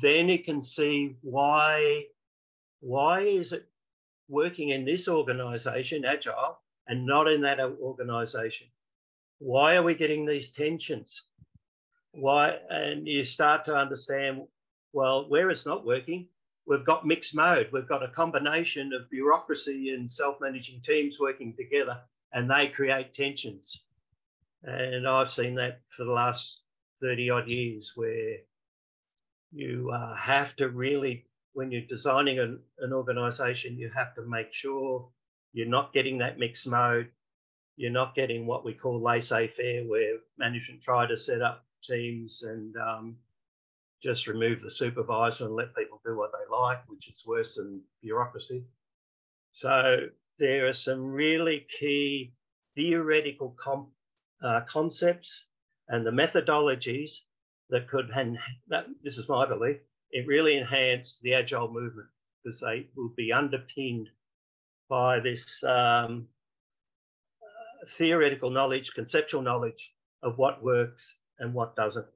then it can see why, why is it working in this organization, Agile, and not in that organization? Why are we getting these tensions? Why? And you start to understand, well, where it's not working, we've got mixed mode. We've got a combination of bureaucracy and self-managing teams working together, and they create tensions. And I've seen that for the last 30 odd years where you uh, have to really when you're designing an, an organization, you have to make sure you're not getting that mixed mode. You're not getting what we call laissez-faire, where management try to set up teams and um, just remove the supervisor and let people do what they like, which is worse than bureaucracy. So there are some really key theoretical uh, concepts and the methodologies that could, and that, this is my belief, it really enhanced the agile movement because they will be underpinned by this um, uh, theoretical knowledge, conceptual knowledge of what works and what doesn't.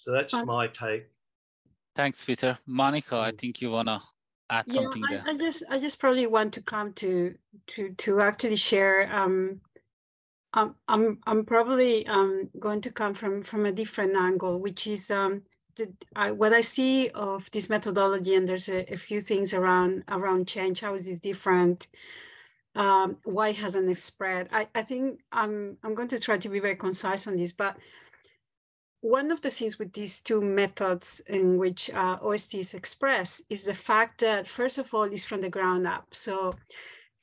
So that's Um, my take. Thanks, Peter. Monica, I Mm. think you wanna add Yeah, something I, there. I just I just probably want to come to to to actually share um I'm I'm I'm probably um going to come from from a different angle, which is um the, I, what I see of this methodology, and there's a, a few things around around change. How is this different? Um, why hasn't it spread? I, I think I'm I'm going to try to be very concise on this, but one of the things with these two methods in which uh, OST is expressed is the fact that, first of all, it's from the ground up. So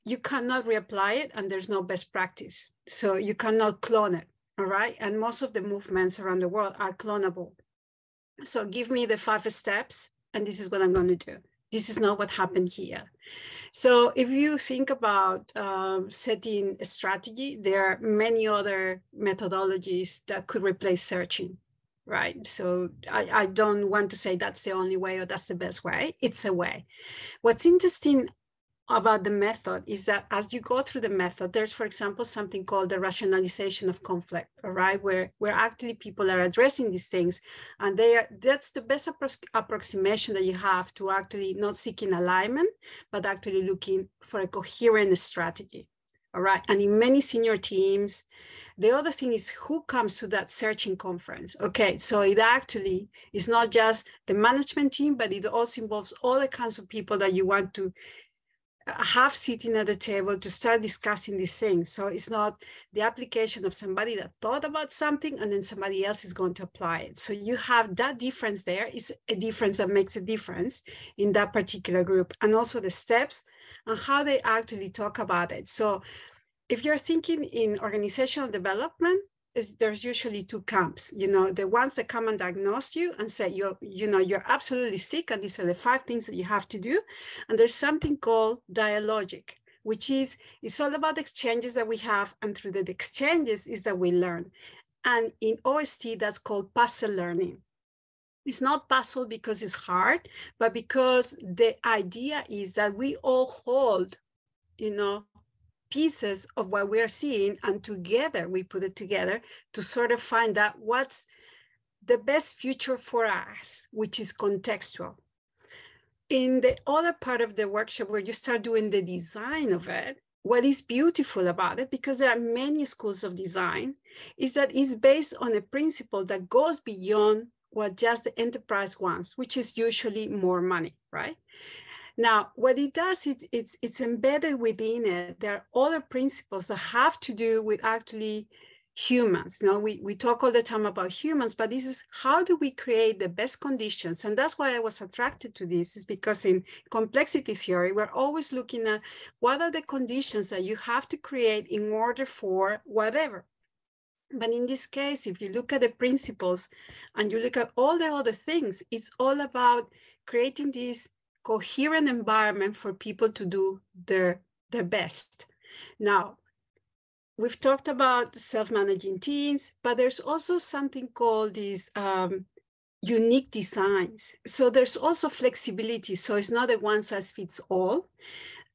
you cannot reapply it and there's no best practice. So you cannot clone it, all right? And most of the movements around the world are clonable. So give me the five steps and this is what I'm going to do. This is not what happened here. So if you think about um, setting a strategy, there are many other methodologies that could replace searching, right? So I, I don't want to say that's the only way or that's the best way. It's a way. What's interesting about the method is that as you go through the method, there's, for example, something called the rationalization of conflict, all right, where, where actually people are addressing these things. And they are, that's the best appro- approximation that you have to actually not seeking alignment, but actually looking for a coherent strategy. All right. And in many senior teams, the other thing is who comes to that searching conference. Okay. So it actually is not just the management team, but it also involves all the kinds of people that you want to have sitting at the table to start discussing these things. So it's not the application of somebody that thought about something and then somebody else is going to apply it. So you have that difference there is a difference that makes a difference in that particular group. And also the steps and how they actually talk about it. So if you're thinking in organizational development, is there's usually two camps you know the ones that come and diagnose you and say you're you know you're absolutely sick and these are the five things that you have to do. And there's something called dialogic which is it's all about exchanges that we have and through the exchanges is that we learn. And in ost that's called puzzle learning. It's not puzzle because it's hard but because the idea is that we all hold you know pieces of what we're seeing and together we put it together to sort of find out what's the best future for us which is contextual. In the other part of the workshop where you start doing the design of it what is beautiful about it because there are many schools of design is that it's based on a principle that goes beyond what just the enterprise wants which is usually more money right now, what it does, it, it's, it's embedded within it. There are other principles that have to do with actually humans. You know, we, we talk all the time about humans, but this is how do we create the best conditions? And that's why I was attracted to this, is because in complexity theory, we're always looking at what are the conditions that you have to create in order for whatever. But in this case, if you look at the principles and you look at all the other things, it's all about creating this coherent environment for people to do their their best. Now, we've talked about self-managing teams, but there's also something called these um, unique designs. So there's also flexibility. So it's not a one size fits all.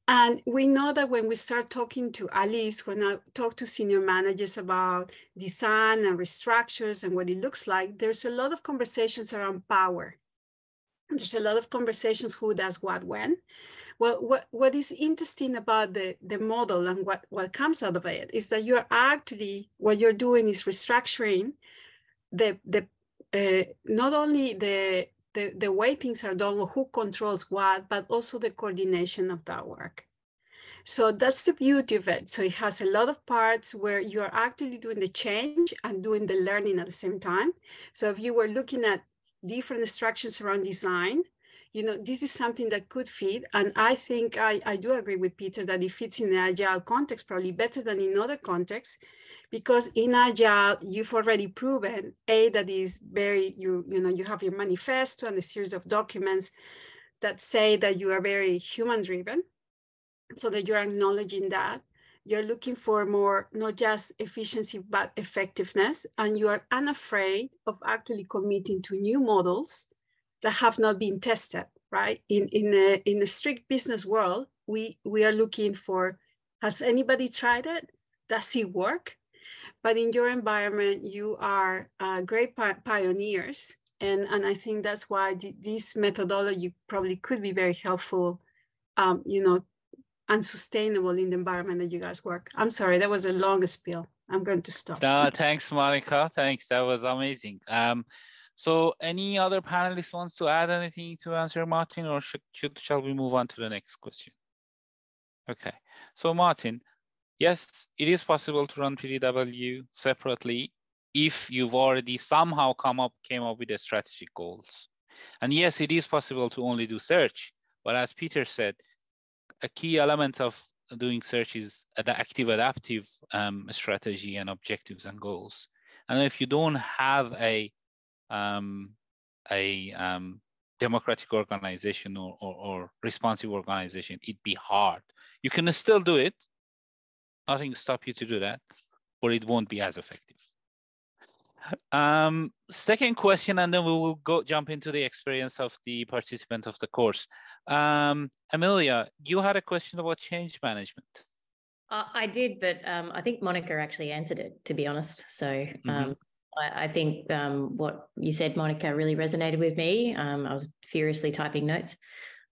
And we know that when we start talking to Alice, when I talk to senior managers about design and restructures and what it looks like, there's a lot of conversations around power there's a lot of conversations who does what when. Well, what, what is interesting about the, the model and what, what comes out of it is that you're actually, what you're doing is restructuring the, the uh, not only the, the, the way things are done, who controls what, but also the coordination of that work. So that's the beauty of it. So it has a lot of parts where you're actually doing the change and doing the learning at the same time. So if you were looking at different instructions around design. You know this is something that could fit and i think i, I do agree with peter that it fits in the agile context probably better than in other contexts because in agile you've already proven a that is very you you know you have your manifesto and a series of documents that say that you are very human driven so that you're acknowledging that you're looking for more, not just efficiency, but effectiveness. And you are unafraid of actually committing to new models that have not been tested, right? In, in, a, in a strict business world, we, we are looking for, has anybody tried it? Does it work? But in your environment, you are uh, great pi pioneers. And, and I think that's why this methodology probably could be very helpful, um, you know, and sustainable in the environment that you guys work. I'm sorry, that was a long spiel. I'm going to stop. No, thanks, Monica. Thanks. That was amazing. Um, so any other panelists wants to add anything to answer Martin or should, should shall we move on to the next question? Okay, so Martin, yes, it is possible to run PDW separately if you've already somehow come up, came up with the strategic goals. And yes, it is possible to only do search, but as Peter said, a key element of doing search is the active adaptive um, strategy and objectives and goals. And if you don't have a um, a um, democratic organization or, or, or, responsive organization, it'd be hard. You can still do it. Nothing stop you to do that, but it won't be as effective. Um, second question, and then we will go jump into the experience of the participant of the course. Um, Amelia, you had a question about change management. Uh, I did, but um, I think Monica actually answered it, to be honest. So mm -hmm. I, I, think um, what you said, Monica, really resonated with me. Um, I was furiously typing notes.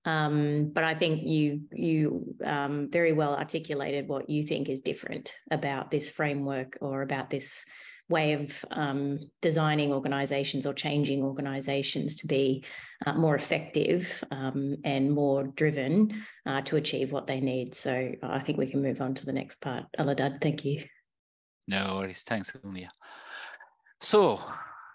Um, but I think you you um, very well articulated what you think is different about this framework or about this way of um, designing organizations or changing organizations to be uh, more effective um, and more driven uh, to achieve what they need. So I think we can move on to the next part. Alidad, thank you. No worries. Thanks, Amelia. So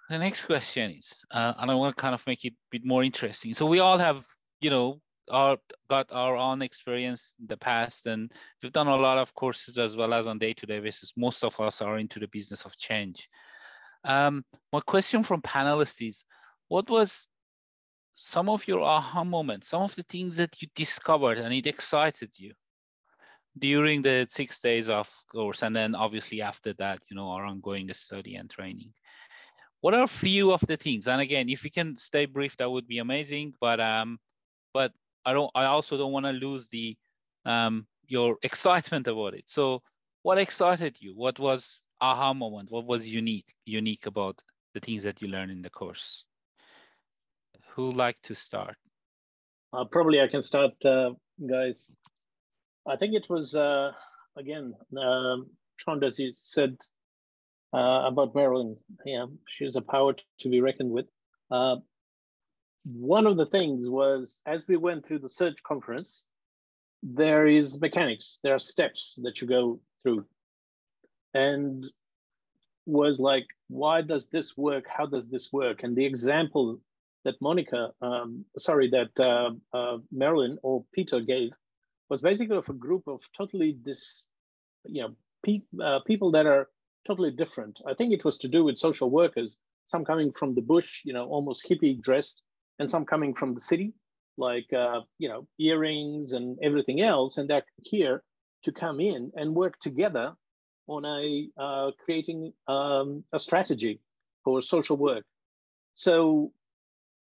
the next question is, uh, and I want to kind of make it a bit more interesting. So we all have, you know, our got our own experience in the past and we've done a lot of courses as well as on day-to-day basis. Most of us are into the business of change. Um, my question from panelists is what was some of your aha moments some of the things that you discovered and it excited you during the six days of course and then obviously after that you know our ongoing study and training? What are a few of the things? And again if we can stay brief that would be amazing but um but I don't. I also don't want to lose the um, your excitement about it. So, what excited you? What was aha moment? What was unique unique about the things that you learned in the course? Who like to start? Uh, probably I can start, uh, guys. I think it was uh, again, um, Trond, as you said uh, about Merrelyn. Yeah, she's a power to be reckoned with. One of the things was as we went through the search conference, there is mechanics, there are steps that you go through. And was like, why does this work? How does this work? And the example that Monica, um, sorry, that uh, uh, Merrelyn or Peter gave was basically of a group of totally dis, you know, pe uh, people that are totally different. I think it was to do with social workers, some coming from the bush, you know, almost hippie dressed, and some coming from the city, like uh, you know earrings and everything else, and they're here to come in and work together on a uh, creating um, a strategy for social work. So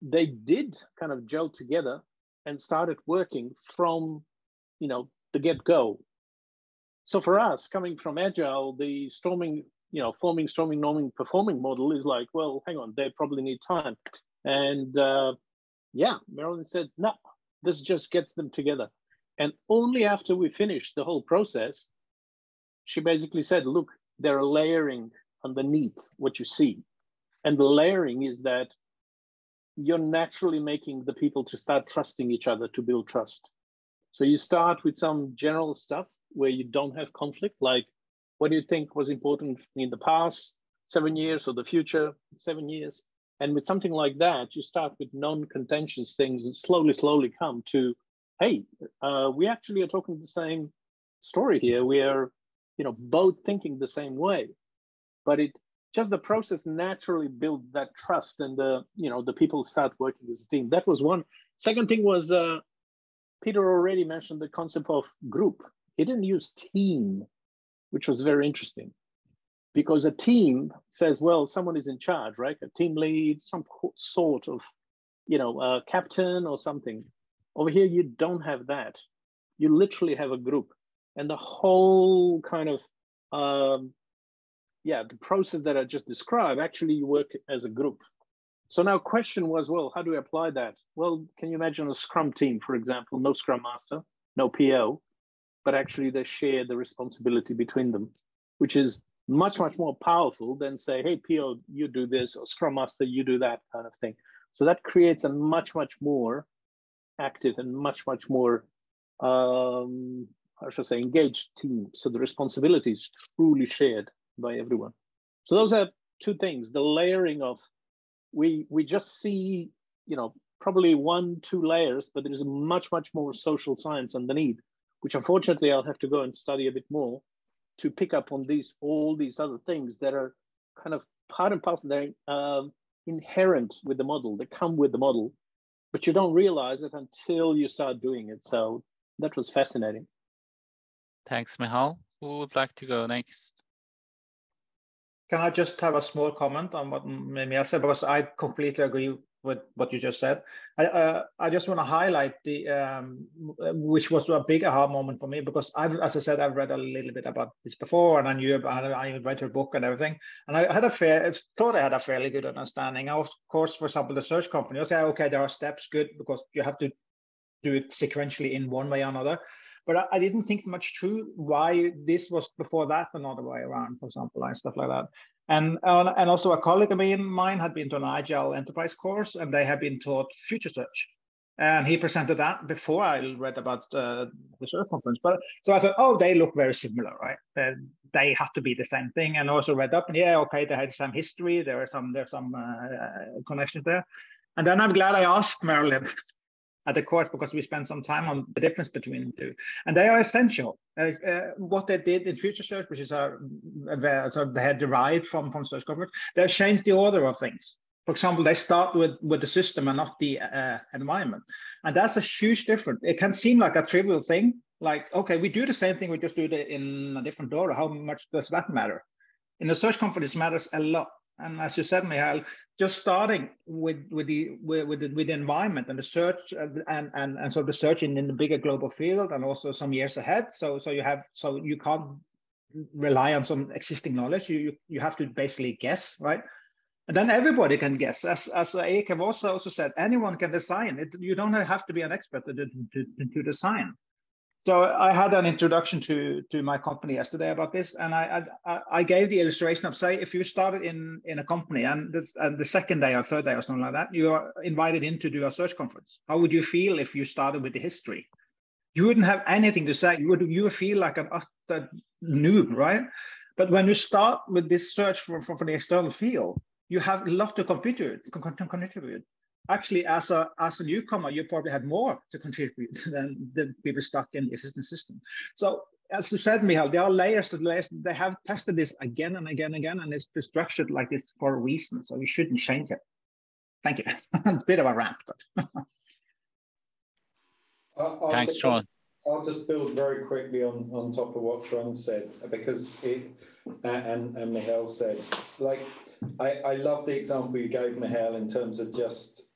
they did kind of gel together and started working from you know the get go. So for us, coming from agile, the storming, you know, forming, storming, norming, performing model is like, well, hang on, they probably need time. And uh, yeah, Merrelyn said, no, this just gets them together. And only after we finished the whole process, she basically said, look, there are layering underneath what you see. And the layering is that you're naturally making the people to start trusting each other to build trust. So you start with some general stuff where you don't have conflict, like what do you think was important in the past seven years or the future seven years? And with something like that, you start with non-contentious things and slowly, slowly come to, hey, uh, we actually are talking the same story here. We are, you know, both thinking the same way. But it just the process naturally built that trust and the, you know, the people start working as a team. That was one. Second thing was uh, Peter already mentioned the concept of group. He didn't use team. which was very interesting because a team says, well, someone is in charge, right? A team lead, some sort of, you know, a captain or something. Over here, you don't have that. You literally have a group, and the whole kind of, um, yeah, the process that I just described. Actually, you work as a group. So now, question was, well, how do I apply that? Well, can you imagine a Scrum team, for example, no Scrum Master, no PO, but actually they share the responsibility between them, which is much, much more powerful than say, hey, PO, you do this, or Scrum Master, you do that kind of thing. So that creates a much, much more active and much, much more, um, how should I say, engaged team. So the responsibility is truly shared by everyone. So those are two things, the layering of, we, we just see, you know, probably one, two layers, but there is a much, much more social science underneath, which unfortunately I'll have to go and study a bit more to pick up on these all these other things that are kind of part and parcel they're um, inherent with the model they come with the model but you don't realize it until you start doing it so that was fascinating thanks Michal. who would like to go next can I just have a small comment on what Mia said? Because I completely agree with what you just said. I uh, I just want to highlight the um, which was a big aha moment for me because I've, as I said, I've read a little bit about this before, and I knew about I read her book and everything, and I had a fair thought I had a fairly good understanding. Of course, for example, the search company, I say, okay, there are steps, good, because you have to do it sequentially in one way or another. But I, I didn't think much through why this was before that another way around, for example, and stuff like that. And, uh, and also a colleague of mine had been to an Agile Enterprise course and they had been taught Future Search. And he presented that before I read about uh, the conference. But so I thought, oh, they look very similar, right? Uh, they have to be the same thing. And also read up, and yeah, okay, they had some history. There are some there's some uh, connections there. And then I'm glad I asked Merrelyn at the court because we spent some time on the difference between the two. And they are essential. Uh, uh, what they did in Future Search, which is a, a, so they had derived from, from Search Conference, they changed the order of things. For example, they start with, with the system and not the uh, environment. And that's a huge difference. It can seem like a trivial thing, like, okay, we do the same thing, we just do it in a different order. How much does that matter? In the search conference, matters a lot. And as you said, Michael, just starting with with the with with the, with the environment and the search uh, and and and so the search in, in the bigger global field and also some years ahead. So so you have so you can't rely on some existing knowledge. You you, you have to basically guess, right? And then everybody can guess. As as Eike also also said, anyone can design it. You don't have to be an expert to, to, to design. So I had an introduction to to my company yesterday about this, and I I, I gave the illustration of say if you started in in a company and, this, and the second day or third day or something like that, you are invited in to do a search conference. How would you feel if you started with the history? You wouldn't have anything to say. You would you would feel like an utter noob, right? But when you start with this search for, for, for the external field, you have a lot to contribute, contribute actually as a as a newcomer you probably had more to contribute than the people stuck in the existing system. So as you said Michal, there are layers to layers. They have tested this again and again and again and it's structured like this for a reason so we shouldn't change it. Thank you. A bit of a rant but I'll, thanks just, Sean. I'll just build very quickly on on top of what Trond said because it uh, and and Michal said like I, I love the example you gave, Michal, in terms of just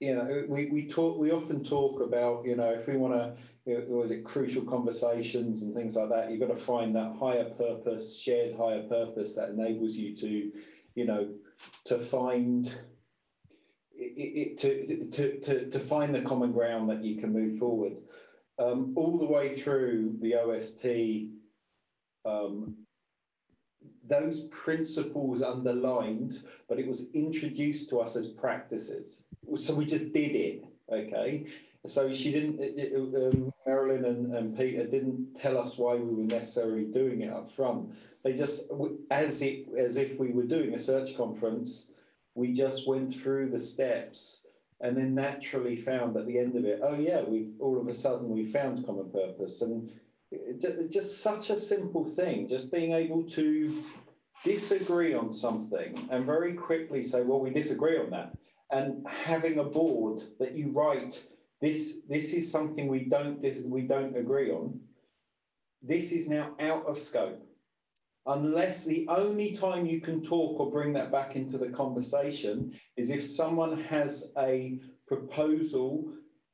you know, we, we talk, we often talk about, you know, if we want to, was it crucial conversations and things like that, you've got to find that higher purpose, shared higher purpose that enables you to, you know, to find it, it to, to, to, to find the common ground that you can move forward. Um, all the way through the OST, um, those principles underlined, but it was introduced to us as practices so we just did it. Okay. So she didn't, um, Merrelyn and, and Peter didn't tell us why we were necessarily doing it up front. They just, as it as if we were doing a search conference, we just went through the steps and then naturally found at the end of it, oh yeah, we've all of a sudden we found common purpose and just such a simple thing, just being able to disagree on something and very quickly say, well, we disagree on that and having a board that you write this this is something we don't this, we don't agree on this is now out of scope unless the only time you can talk or bring that back into the conversation is if someone has a proposal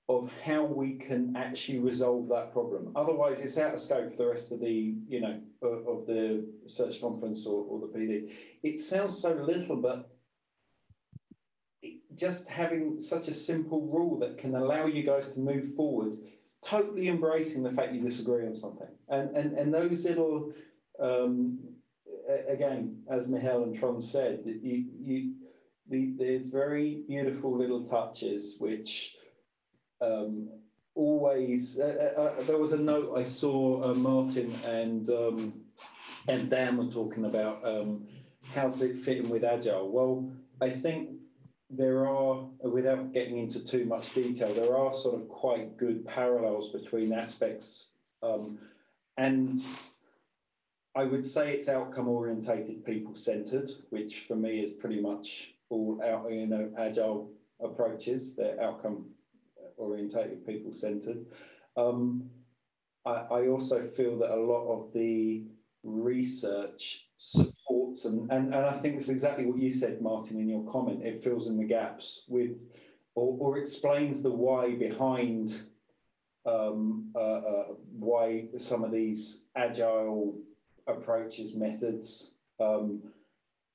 of how we can actually resolve that problem. Otherwise, it's out of scope for the rest of the, you know, of, the search conference or, or the PD. It sounds so little, but just having such a simple rule that can allow you guys to move forward, totally embracing the fact you disagree on something. And, and, and those little, um, again, as Michal and Trond said, you, you, the, there's very beautiful little touches which um, always. Uh, uh, uh, there was a note I saw uh, Martin and um, and Dan were talking about um, how does it fit in with agile. Well, I think there are, without getting into too much detail, there are sort of quite good parallels between aspects. Um, and I would say it's outcome orientated, people centered, which for me is pretty much all out, you know, agile approaches. They're outcome orientated, people centered. Um, I, I also feel that a lot of the research supports and, and, and I think it's exactly what you said, Martin, in your comment. It fills in the gaps with or, or explains the why behind um, uh, uh, why some of these agile approaches, methods um,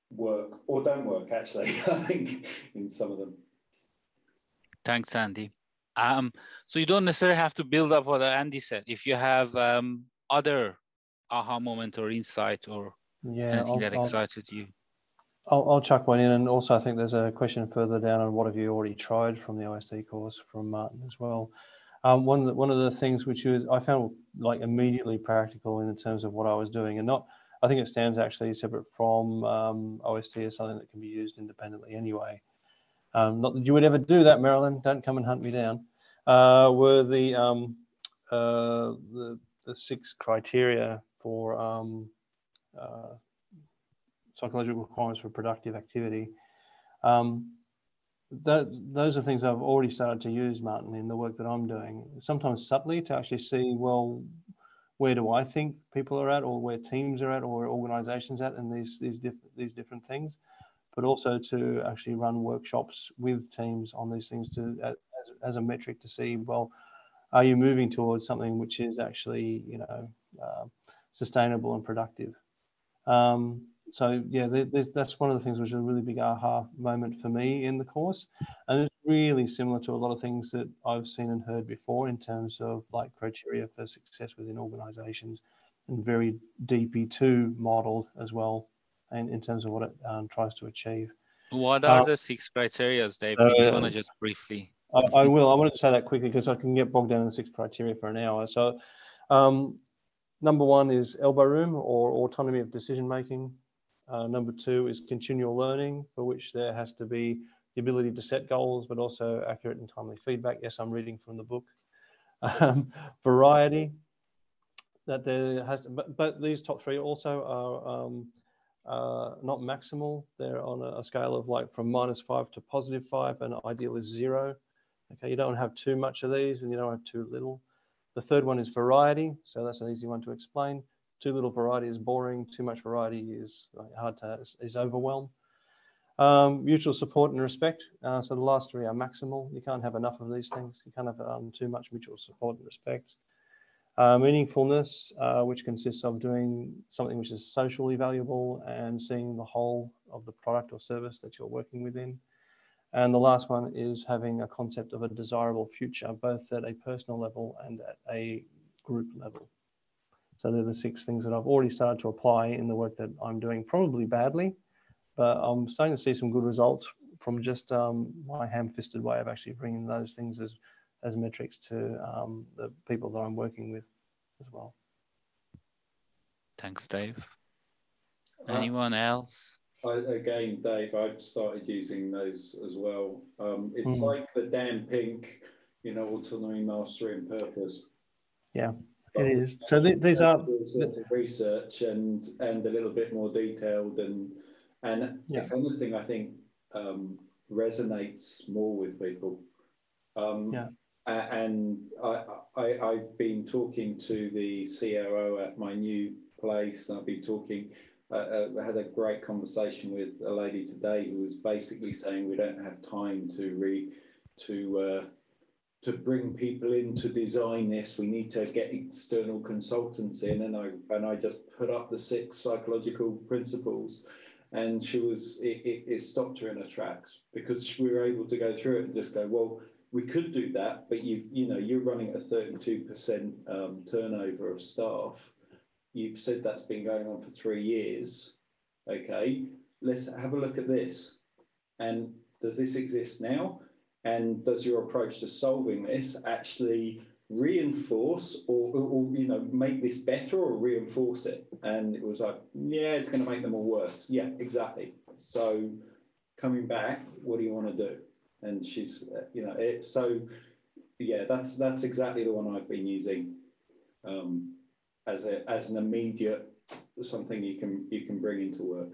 work or don't work, actually, I think, in some of them. Thanks, Andy. Um, so you don't necessarily have to build up what Andy said. If you have um, other aha moment or insight or yeah, anything I'll, that excited I'll, you. I'll, I'll chuck one in. And also, I think there's a question further down on what have you already tried from the OST course from Martin as well. Um, one, of the, one of the things which was I found like immediately practical in terms of what I was doing, and not I think it stands actually separate from um, OST as something that can be used independently anyway. Um, not that you would ever do that, Merrelyn. Don't come and hunt me down. Uh, were the, um, uh, the the six criteria for um, uh, psychological requirements for productive activity. Um, that, those are things I've already started to use, Martin, in the work that I'm doing. Sometimes subtly to actually see, well, where do I think people are at, or where teams are at, or organisations at, and these these different these different things, but also to actually run workshops with teams on these things to as, as a metric to see, well, are you moving towards something which is actually you know uh, sustainable and productive? Um, so yeah, that's one of the things which is a really big aha moment for me in the course, and it's really similar to a lot of things that I've seen and heard before in terms of like criteria for success within organisations, and very DP2 modeled as well, and in terms of what it um, tries to achieve. What are uh, the six criteria, Dave? So, you want to just briefly? I, I, will. I wanted to say that quickly because I can get bogged down in the six criteria for an hour. So, um, number one is elbow room or autonomy of decision making. Uh, number two is continual learning, for which there has to be the ability to set goals, but also accurate and timely feedback. Yes, I'm reading from the book. Um, variety, that there has, to, but, but these top three also are um, uh, not maximal. They're on a, a, scale of like from minus five to positive five, and ideal is zero. Okay, you don't have too much of these, and you don't have too little. The third one is variety, so that's an easy one to explain. Too little variety is boring. Too much variety is hard to is overwhelm. Um, mutual support and respect. Uh, so the last three are maximal. You can't have enough of these things. You can't have um, too much mutual support and respect. Uh, meaningfulness, uh, which consists of doing something which is socially valuable and seeing the whole of the product or service that you're working within. And the last one is having a concept of a desirable future, both at a personal level and at a group level. So they're the six things that I've already started to apply in the work that I'm doing, probably badly, but I'm starting to see some good results from just um, my ham-fisted way of actually bringing those things as, as metrics to um, the people that I'm working with as well. Thanks, Dave. Anyone uh, else? I, again, Dave, I've started using those as well. Um, it's mm. like the Dan Pink, you know, autonomy, mastery, and purpose. Yeah. It is. So th- these are research and and a little bit more detailed and and yeah. if anything, I think um, resonates more with people. Um, yeah. And I, I I've been talking to the CRO at my new place. And I've been talking, I had a great conversation with a lady today who was basically saying we don't have time to re to uh, to bring people in to design this. We need to get external consultants in, and I and I just put up the six psychological principles, and she was it, it, it stopped her in her tracks because we were able to go through it and just go well we could do that, but you've you know you're running a 32% um, turnover of staff. You've said that's been going on for three years. Okay, let's have a look at this. And does this exist now? And does your approach to solving this actually reinforce or, or, you know make this better or reinforce it? And it was like, yeah, it's going to make them all worse. Yeah, exactly. So coming back, what do you want to do? and she's you know it so yeah that's that's exactly the one I've been using um, as a as an immediate something you can you can bring into work.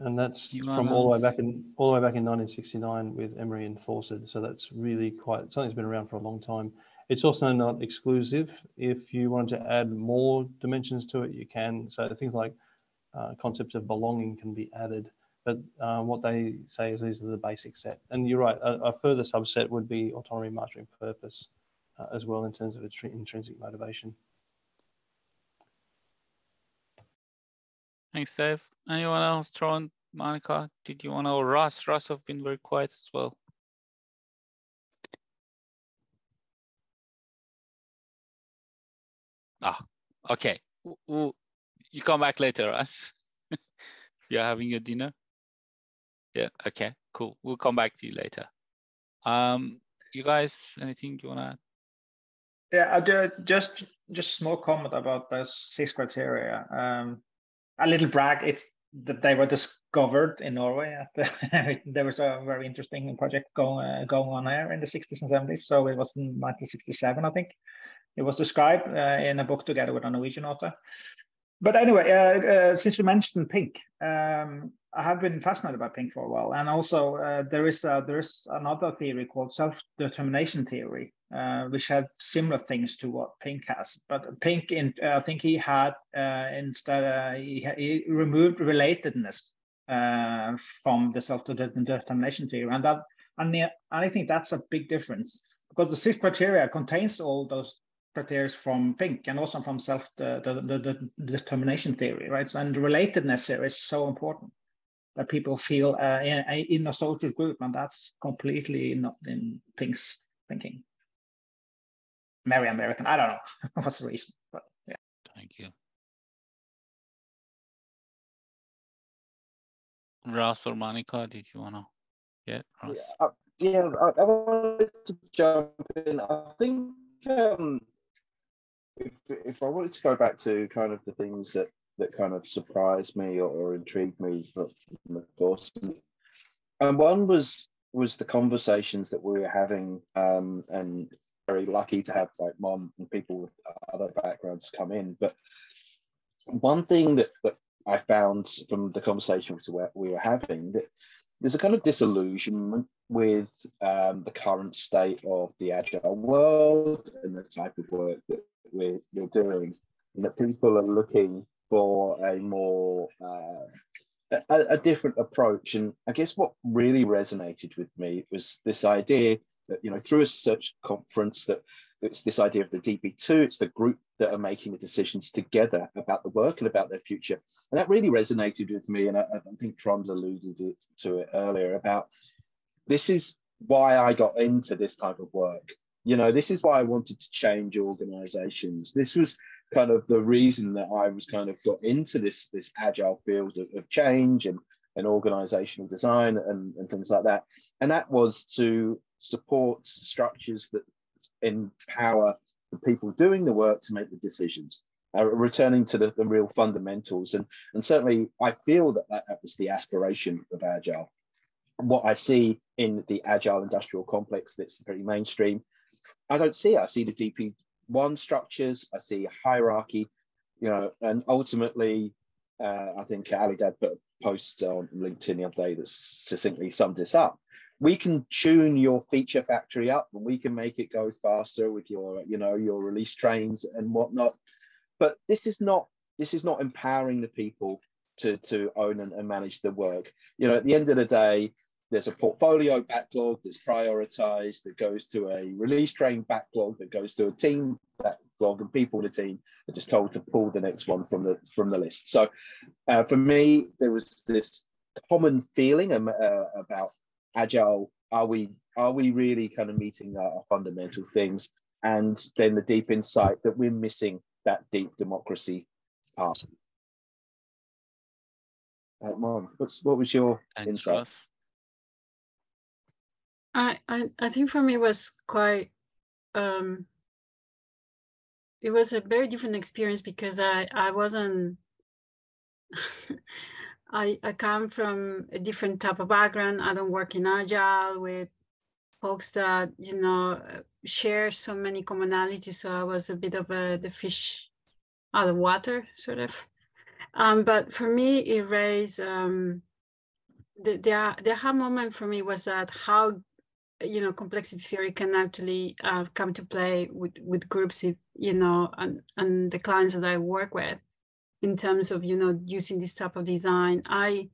And that's from all the way back in all the way back in 1969 with Emery and Thorsrud. So that's really quite something that's been around for a long time. It's also not exclusive. If you want to add more dimensions to it, you can. So things like uh, concepts of belonging can be added. But um, what they say is these are the basic set. And you're right, a, a further subset would be autonomy, mastering purpose uh, as well in terms of its intrinsic motivation. Thanks, Dave. Anyone else throw Monica? Did you want to, Russ? Russ have been very quiet as well. Ah, okay. You come back later, Russ. You're having your dinner. Yeah. Okay. Cool. We'll come back to you later. Um, you guys, anything you want to? Yeah, I do just just small comment about those six criteria. Um, a little brag. It's that they were discovered in Norway. The, there was a very interesting project going uh, going on there in the 60s and 70s. So it was in 1967, I think. It was described uh, in a book together with a Norwegian author. But anyway, uh, uh since you mentioned pink, um, I have been fascinated by pink for a while, and also uh, there is there is another theory called self-determination theory, uh, which had similar things to what pink has. But pink, in, uh, I think he had uh, instead he, he, removed relatedness from the self-determination theory, and that and, and I think that's a big difference because the six criteria contains all those criteria from Pink and also from self the, the, the, the determination theory, right? And relatedness here is so important that people feel uh, in, in, a social group, and that's completely not in Pink's thinking. Very American. I don't know what's the reason, but yeah. Thank you. Ross or Monica, did you want to get Ross? Yeah, uh, yeah I, I, wanted to jump in. I think um, if, if I wanted to go back to kind of the things that that kind of surprised me or, or intrigued me from the course. And one was was the conversations that we were having, um, and very lucky to have like mom and people with other backgrounds come in. But one thing that, that I found from the conversations we were having that there's a kind of disillusionment with um, the current state of the agile world and the type of work that we're, we're doing, and that people are looking for a more uh, a, a, different approach. And I guess what really resonated with me was this idea that you know through a search conference that it's this idea of the DP2, It's the group that are making the decisions together about the work and about their future. And that really resonated with me. And I, I think Trond alluded to it earlier about this is why I got into this type of work. You know, this is why I wanted to change organizations. This was kind of the reason that I was kind of got into this this agile field of, of change and, and organizational design and, and things like that. And that was to support structures that empower the people doing the work to make the decisions. Uh, returning to the, the real fundamentals. And, and certainly I feel that, that that was the aspiration of Agile. What I see in the Agile industrial complex that's pretty mainstream, I don't see. I see the DP one structures, I see hierarchy, you know, and ultimately, uh, I think Alidad put a post on LinkedIn the other day that succinctly summed this up. we can tune your feature factory up and we can make it go faster with your you know your release trains and whatnot but this is not this is not empowering the people to to own and, and manage the work you know at the end of the day there's a portfolio backlog that's prioritized that goes to a release train backlog that goes to a team backlog and people in the team are just told to pull the next one from the from the list. So uh, for me there was this common feeling um, uh, about agile. Are we are we really kind of meeting our fundamental things? And then the deep insight that we're missing that deep democracy part. Uh, Mom, what's what was your Thanks, insight? Ross. I, I i think for me it was quite um it was a very different experience because i i wasn't I, I come from a different type of background. I don't work in agile with folks that you know share so many commonalities. So I was a bit of a the fish out of water, sort of. Um, but for me, it raised um, the the the aha moment for me was that how you know complexity theory can actually uh, come to play with with groups, if, you know, and and the clients that I work with in terms of you know using this type of design. I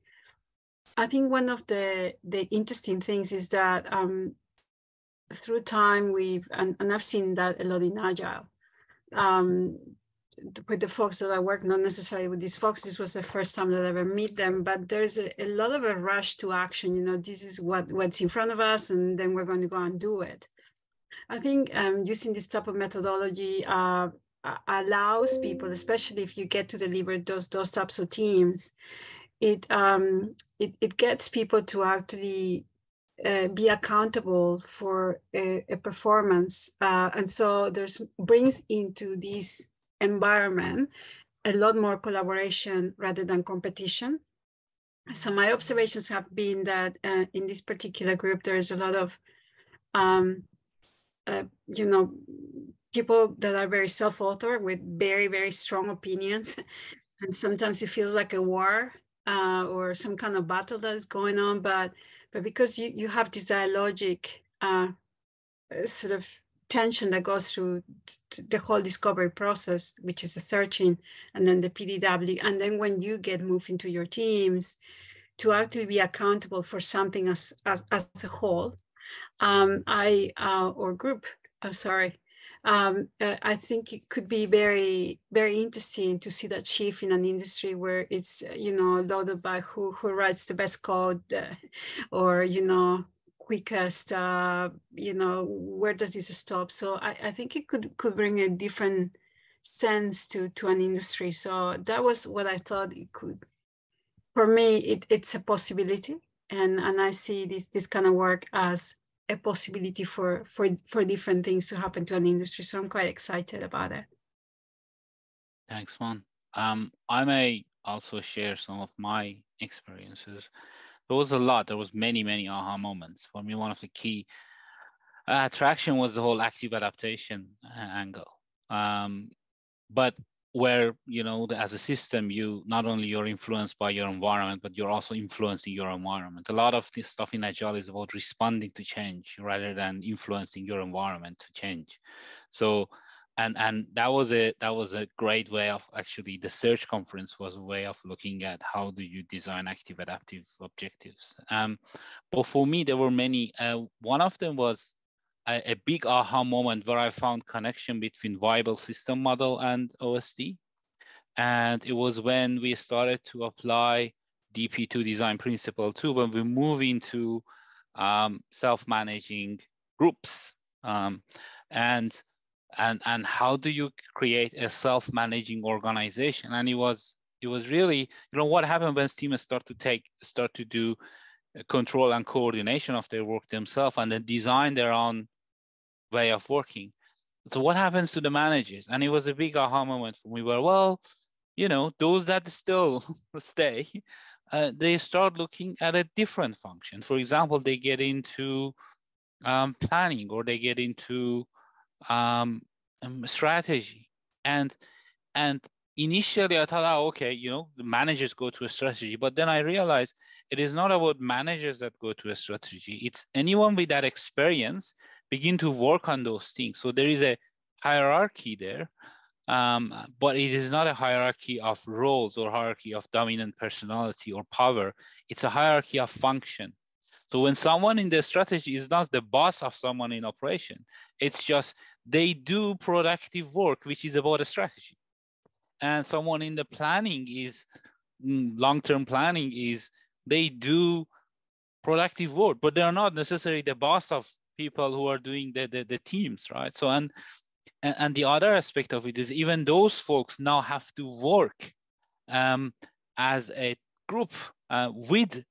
i think one of the the interesting things is that um through time we've and, and i've seen that a lot in agile. Um with the folks that I work, not necessarily with these folks. This was the first time that I ever meet them, but there's a, a lot of a rush to action. You know, this is what what's in front of us, and then we're going to go and do it. I think um, using this type of methodology uh, allows people, especially if you get to deliver those those types of teams, it um, it, it gets people to actually uh, be accountable for a, a performance, uh, and so there's brings into this environment a lot more collaboration rather than competition. So my observations have been that uh, in this particular group, there is a lot of, um, uh, you know, people that are very self-author with very very strong opinions and sometimes it feels like a war uh, or some kind of battle that is going on but but because you, you have this dialogic uh, sort of tension that goes through the whole discovery process which is the searching and then the pdw and then when you get moved into your teams to actually be accountable for something as as, as a whole um, i uh, or group uh, sorry um, uh, I think it could be very, very interesting to see that shift in an industry where it's, you know, loaded by who, who writes the best code uh, or, you know, quickest, uh, you know, where does this stop? So I, I think it could, could bring a different sense to, to an industry. So that was what I thought it could, for me, it, it's a possibility. And, and I see this, this kind of work as a possibility for for for different things to happen to an industry. So I'm quite excited about it. Thanks, Juan. Um, I may also share some of my experiences. There was a lot. There was many, many aha moments. For me, one of the key uh, attraction was the whole active adaptation uh, angle. Um, but where you know as a system you not only you're influenced by your environment but you're also influencing your environment a lot of this stuff in agile is about responding to change rather than influencing your environment to change so and and that was a that was a great way of actually the search conference was a way of looking at how do you design active adaptive objectives um but for me there were many uh, one of them was a, a, big aha moment where I found connection between viable system model and OST. And it was when we started to apply DP2 design principle too, when we move into um, self-managing groups. Um, and and and how do you create a self-managing organization? And it was it was really, you know, what happened when teams start to take start to do control and coordination of their work themselves and then design their own way of working. So what happens to the managers? And it was a big aha moment for me where, well, you know, those that still stay, uh, they start looking at a different function. For example, they get into um, planning or they get into um, um, strategy. And and initially I thought, oh, okay, you know, the managers go to a strategy, but then I realized it is not about managers that go to a strategy. It's anyone with that experience begin to work on those things. So there is a hierarchy there, um, but it is not a hierarchy of roles or hierarchy of dominant personality or power. It's a hierarchy of function. So when someone in the strategy is not the boss of someone in operation, it's just they do productive work, which is about a strategy. And someone in the planning is mm, long-term planning is they do productive work but they're not necessarily the boss of people who are doing the, the, the teams right? So and, and, and the other aspect of it is even those folks now have to work um, as a group uh, with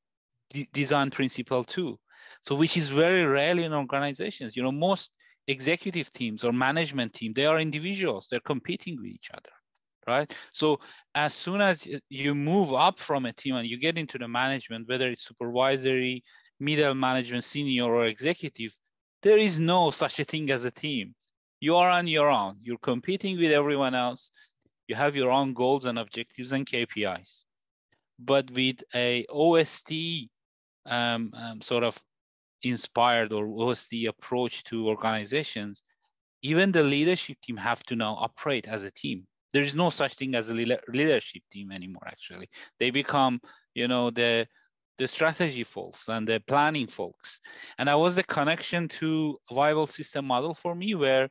design principle too so which is very rare in organizations you know most executive teams or management team they are individuals they're competing with each other right? So as soon as you move up from a team and you get into the management, whether it's supervisory, middle management, senior or executive, there is no such a thing as a team. You are on your own. You're competing with everyone else. You have your own goals and objectives and KPIs. But with a OST um, um, sort of inspired or was the approach to organizations, even the leadership team have to now operate as a team. There is no such thing as a leadership team anymore actually. They become you know the the strategy folks and the planning folks. And that was the connection to viable system model for me where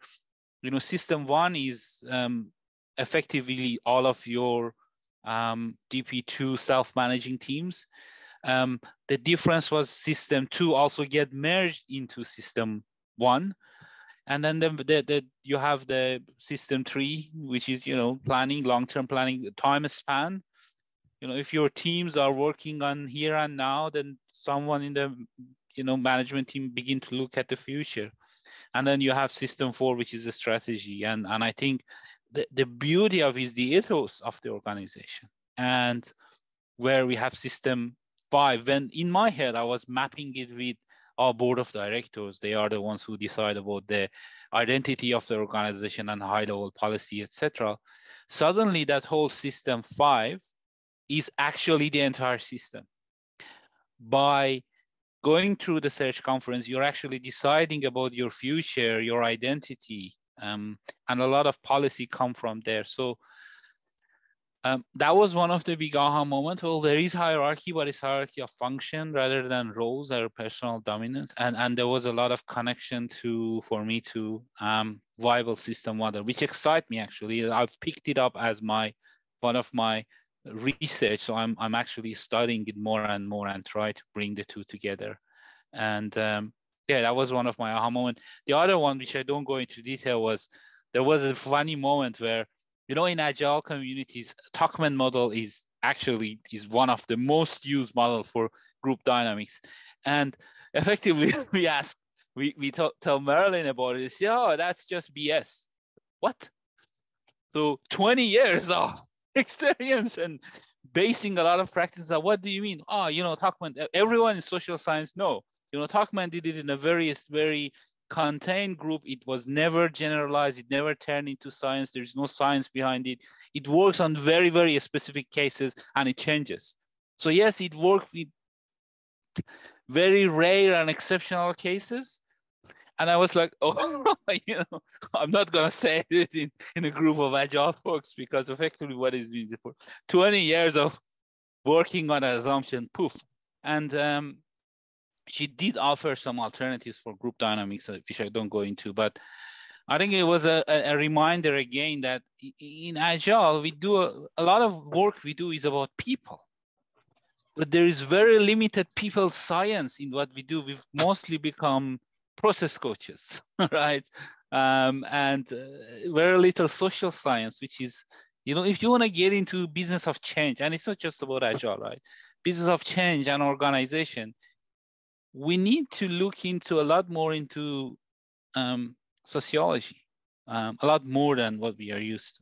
you know system one is um, effectively all of your um, dp2 self-managing teams um, the difference was system two also get merged into system one. And then the, the, the, you have the system three which is you know planning long-term planning time span. You know if your teams are working on here and now then someone in the you know management team begin to look at the future. And then you have system four which is a strategy. And and i think the, the beauty of is the ethos of the organization. And where we have system five when in my head i was mapping it with our board of directors. They are the ones who decide about the identity of the organization and high level policy, etc. Suddenly, that whole system five is actually the entire system. By going through the search conference, you're actually deciding about your future, your identity, um, and a lot of policy come from there. So um, that was one of the big aha moments. Well, there is hierarchy, but it's hierarchy of function rather than roles or personal dominance. And and there was a lot of connection to for me to um, viable system model, which excite me actually. I've picked it up as my one of my research. So I'm I'm actually studying it more and more and try to bring the two together. And um, yeah, that was one of my aha moment. The other one, which I don't go into detail, was there was a funny moment where you know, in agile communities, Tuckman model is actually is one of the most used model for group dynamics. And effectively, we ask, we, we t- tell Merrelyn about it. Say, oh, that's just BS. What? So 20 years of experience and basing a lot of practices on what do you mean? Oh, you know, Tuckman, everyone in social science, no. You know, Tuckman did it in a very, very contained group. It was never generalized. It never turned into science. There's no science behind it. It works on very, very specific cases and it changes. So yes, it works with very rare and exceptional cases. And I was like, oh, you know, I'm not gonna say it in, in a group of agile folks because effectively what is being for 20 years of working on an assumption, poof. And um, she did offer some alternatives for group dynamics, uh, which I don't go into, but I think it was a, a reminder again that in Agile, we do a, a lot of work we do is about people. But there is very limited people science in what we do. We've mostly become process coaches, right? Um, and uh, very little social science, which is, you know, if you want to get into business of change, and it's not just about Agile, right? Business of change and organization, we need to look into a lot more into um, sociology, um, a lot more than what we are used to.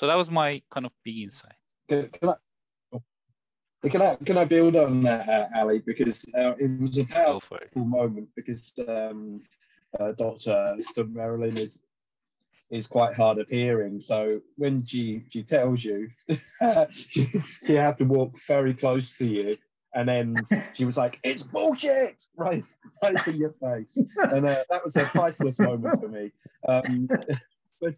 So that was my kind of big insight. Can, can I, can I can I build on that, uh, Ali? Because uh, it was a powerful moment because um, uh, Dr. Dr. Merrelyn is is quite hard of hearing. So when she she tells you, she, she had to walk very close to you, and then she was like, "It's bullshit!" right, right in your face, and uh, that was a priceless moment for me. Um, but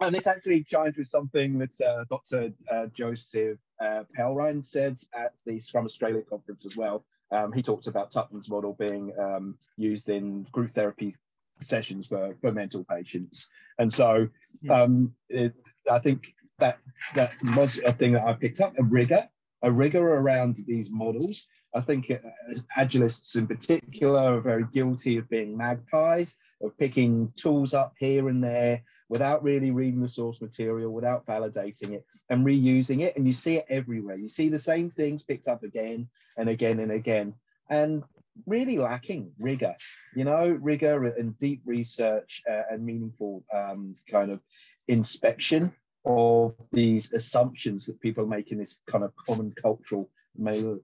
and this actually chimes with something that uh, Dr. Uh, Joseph uh, Pelrine said at the Scrum Australia conference as well. Um, he talked about Tuckman's model being um, used in group therapy sessions for, for mental patients. And so um, it, I think that that was a thing that I picked up, a rigor, a rigor around these models. I think uh, agilists in particular are very guilty of being magpies, of picking tools up here and there without really reading the source material, without validating it and reusing it. And you see it everywhere. You see the same things picked up again and again and again. And really lacking rigor, you know, rigor and deep research uh, and meaningful um, kind of inspection of these assumptions that people make in this kind of common cultural milieu.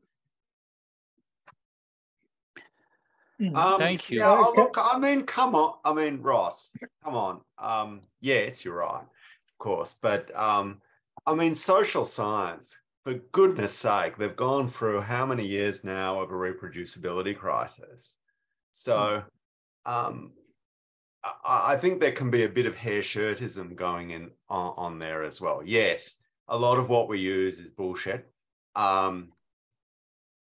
Um, Thank you. Yeah, oh, look, I mean, come on. I mean, Ross, come on. Um, yes, you're right, of course. But um, I mean, social science, for goodness sake, they've gone through how many years now of a reproducibility crisis? So um, I, think there can be a bit of hair shirtism going in on, on there as well. Yes, a lot of what we use is bullshit. Um,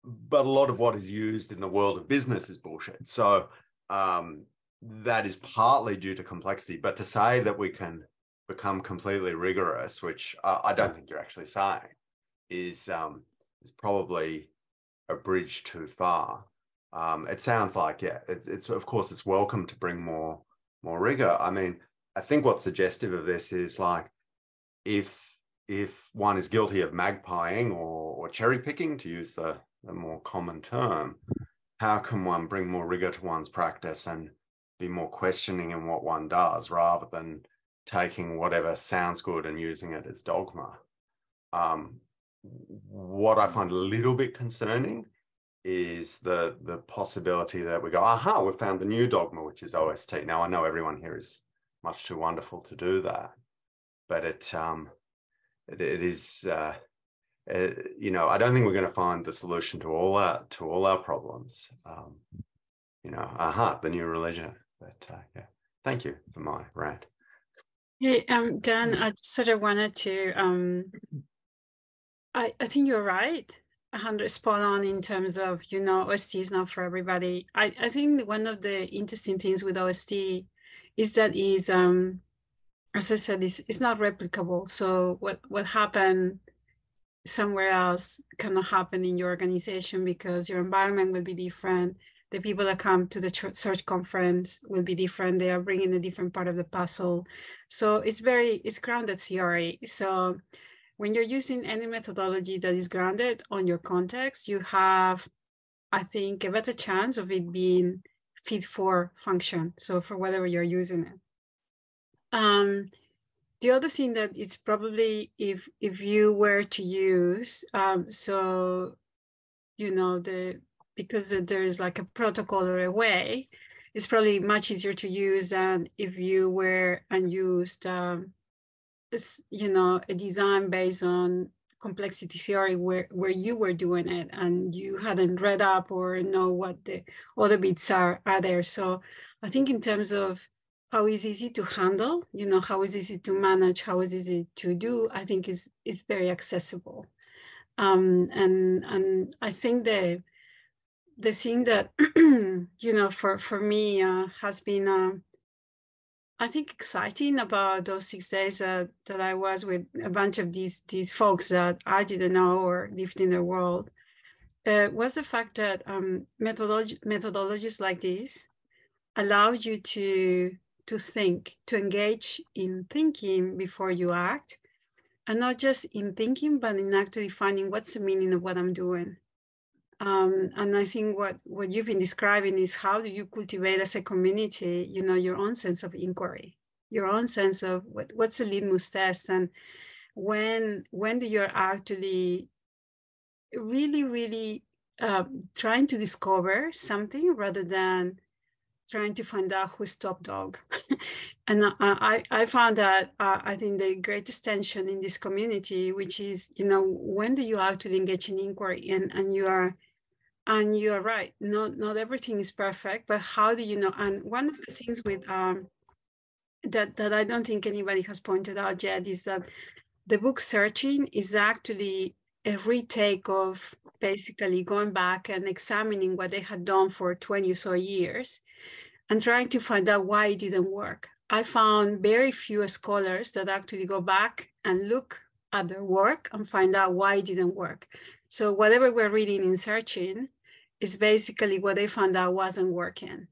but a lot of what is used in the world of business is bullshit. So um, that is partly due to complexity. But to say that we can become completely rigorous, which I don't think you're actually saying, is um, is probably a bridge too far. Um, it sounds like yeah, it, it's of course it's welcome to bring more more rigor. I mean, I think what's suggestive of this is like if if one is guilty of magpieing or, or cherry picking, to use the, the more common term, how can one bring more rigor to one's practice and be more questioning in what one does rather than taking whatever sounds good and using it as dogma? Um, what I find a little bit concerning is the the possibility that we go, aha, we've found the new dogma, which is OST. Now I know everyone here is much too wonderful to do that, but it um it, it is uh, it, uh, you know I don't think we're going to find the solution to all our to all our problems. Um, you know, aha, the new religion. But uh, yeah, thank you for my rant. Hey, um, Dan, I sort of wanted to um, I, I think you're right. 100 spot on in terms of, you know, OST is not for everybody. I, I think one of the interesting things with OST is that is, um, as I said, it's, it's not replicable. So what, what happened somewhere else cannot happen in your organization because your environment will be different. The people that come to the search conference will be different. They are bringing a different part of the puzzle. So it's very, it's grounded theory. So when you're using any methodology that is grounded on your context, you have, I think, a better chance of it being fit for function. So for whatever you're using it. Um, the other thing that it's probably if if you were to use um, so you know the because there is like a protocol or a way it's probably much easier to use than if you were and used um, you know a design based on complexity theory where where you were doing it and you hadn't read up or know what the other bits are are there. So i think in terms of how is easy to handle you know how is easy to manage how is easy to do i think is is very accessible. Um and and i think the the thing that you know for for me uh, has been uh, I think exciting about those six days that, that I was with a bunch of these these folks that I didn't know or lived in the world uh, was the fact that um, methodology, methodologies like this allow you to to think, to engage in thinking before you act, and not just in thinking, but in actually finding what's the meaning of what I'm doing. Um, and I think what, what you've been describing is how do you cultivate as a community, you know, your own sense of inquiry, your own sense of what, what's the litmus test and when when do you actually really, really uh, trying to discover something rather than trying to find out who's top dog. and I, I found that uh, I think the greatest tension in this community, which is, you know, when do you actually engage in inquiry and, and you are, and you are right, not, not everything is perfect, but how do you know? And one of the things with, um, that, that I don't think anybody has pointed out yet is that the book searching is actually a retake of basically going back and examining what they had done for 20 or so years and trying to find out why it didn't work. I found very few scholars that actually go back and look at their work and find out why it didn't work. So whatever we're reading in searching is basically what they found out wasn't working.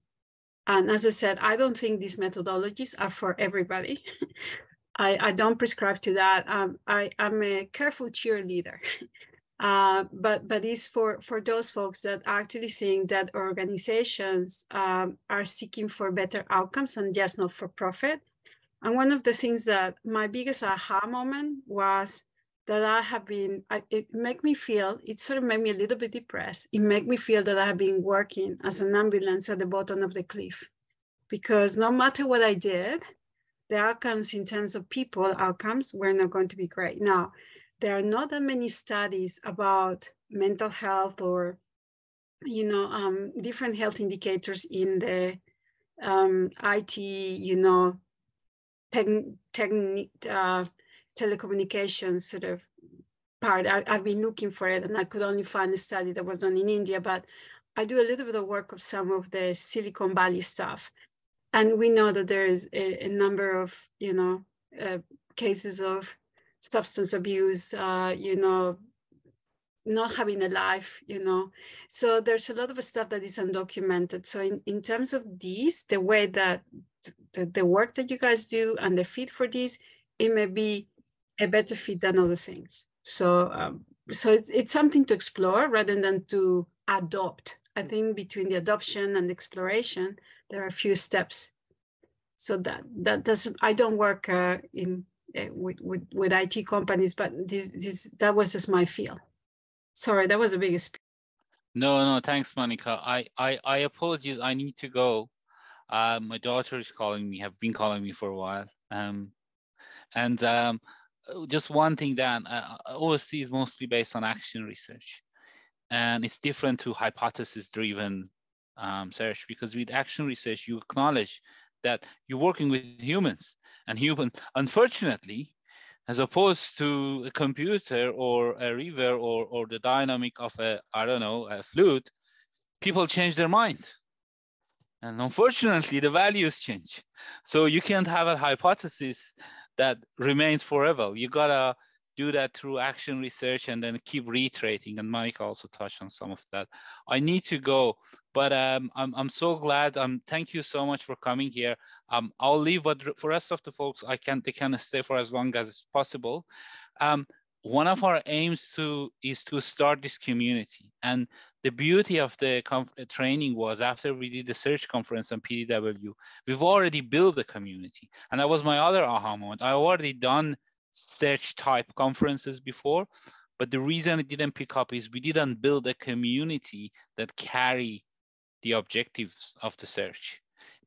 And as I said, I don't think these methodologies are for everybody. I, I don't prescribe to that. Um, I, I'm a careful cheerleader. Uh, but but it's for for those folks that actually think that organizations um, are seeking for better outcomes and just not for profit. And one of the things that my biggest aha moment was that I have been, I, it make me feel, it sort of made me a little bit depressed. It made me feel that I have been working as an ambulance at the bottom of the cliff because no matter what I did, the outcomes in terms of people outcomes were not going to be great. Now, there are not that many studies about mental health or you know um, different health indicators in the um, IT you know tech, tech, uh, telecommunications sort of part. I, have been looking for it and I could only find a study that was done in India, but I do a little bit of work of some of the Silicon Valley stuff. And we know that there is a, a number of, you know, uh, cases of substance abuse, uh, you know, not having a life, you know. So there's a lot of stuff that is undocumented. So in, in terms of these, the way that the, the work that you guys do and the fit for this, it may be a better fit than other things. So um, so it's, it's something to explore rather than to adopt. I think between the adoption and exploration, there are a few steps. So that that doesn't. I don't work uh, in uh, with, with, with IT companies, but this, this that was just my feel. Sorry, that was the biggest. No, no, thanks, Monica. I, I, I apologize. I need to go. Uh, my daughter is calling me, have been calling me for a while. Um, and um, just one thing, Dan, uh, OST is mostly based on action research. And it's different to hypothesis-driven um, search because with action research, you acknowledge that you're working with humans and human, unfortunately, as opposed to a computer or a river or, or the dynamic of a, I don't know, a flute, people change their mind. And unfortunately, the values change. So you can't have a hypothesis that remains forever. You gotta do that through action research and then keep reiterating. And Mike also touched on some of that. I need to go, but um, I'm, I'm so glad. Um, thank you so much for coming here. Um, I'll leave, but for rest of the folks, I can they can stay for as long as possible. Um, one of our aims to is to start this community. And the beauty of the uh, training was after we did the search conference on PDW, we've already built a community. And that was my other aha moment. I already done search type conferences before, but the reason it didn't pick up is we didn't build a community that carry the objectives of the search.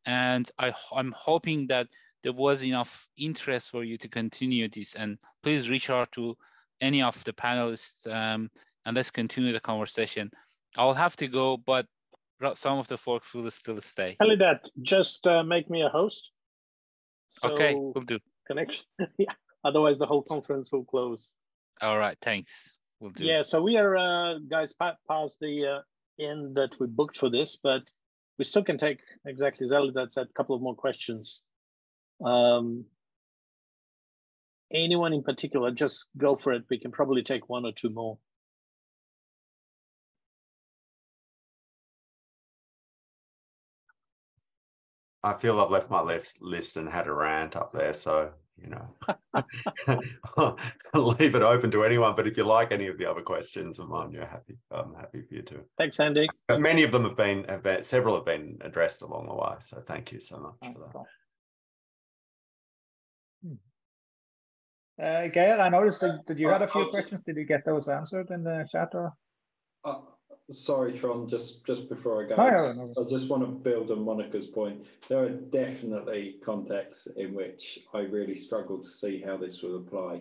And I, I'm hoping that there was enough interest for you to continue this. And please reach out to any of the panelists um, and let's continue the conversation. I'll have to go, but some of the folks will still stay. Alidad, just uh, make me a host. So okay, we'll do. Connection. yeah. Otherwise, the whole conference will close. All right, thanks. We'll do. Yeah, so we are, uh, guys, past the uh, end that we booked for this, but we still can take exactly as Alidad said, a couple of more questions. Um, anyone in particular, just go for it. We can probably take one or two more. I feel I've left my left list and had a rant up there, so you know, I'll leave it open to anyone. But if you like any of the other questions of mine, you're happy. I'm happy for you too. Thanks, Andy. But many of them have been, have been, several have been addressed along the way. So thank you so much for that. Uh, Gail, I noticed that, that you had a few questions. Did you get those answered in the chat or? Uh, sorry, Trond, just just before I go, No, I, just. I just want to build on Monica's point. There are definitely contexts in which I really struggle to see how this would apply.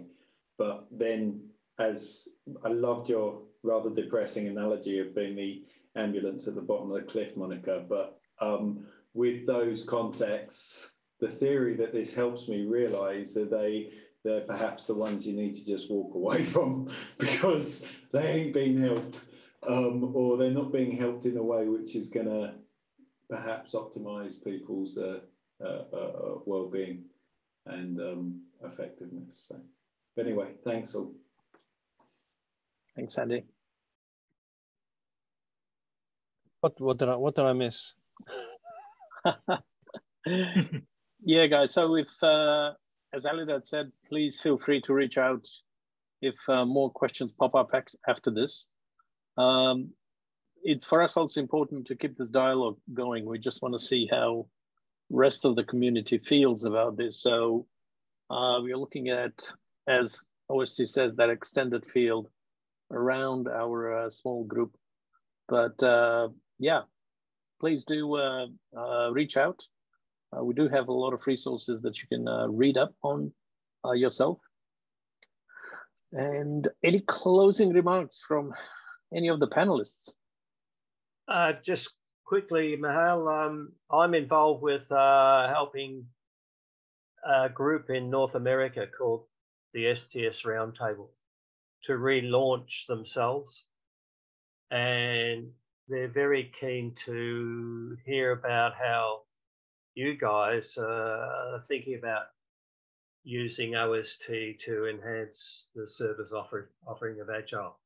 But then, as I loved your rather depressing analogy of being the ambulance at the bottom of the cliff, Monica, but um, with those contexts, the theory that this helps me realize that they they're perhaps the ones you need to just walk away from because they ain't been helped um, or they're not being helped in a way which is going to perhaps optimize people's uh, uh, uh, well-being and um, effectiveness. So, but anyway, thanks all. Thanks, Andy. What what did I what did I miss? yeah, guys. So if, uh, as Alidad said, please feel free to reach out if uh, more questions pop up after this. Um, it's for us also important to keep this dialogue going. We just want to see how rest of the community feels about this. So uh, we're looking at, as OST says, that extended field around our uh, small group. But uh, yeah, please do uh, uh, reach out. Uh, we do have a lot of resources that you can uh, read up on uh, yourself. And any closing remarks from any of the panelists? Uh, just quickly, Michal, um, I'm involved with uh, helping a group in North America called the STS Roundtable to relaunch themselves. And they're very keen to hear about how you guys uh, are thinking about using OST to enhance the service offer, offering of Agile.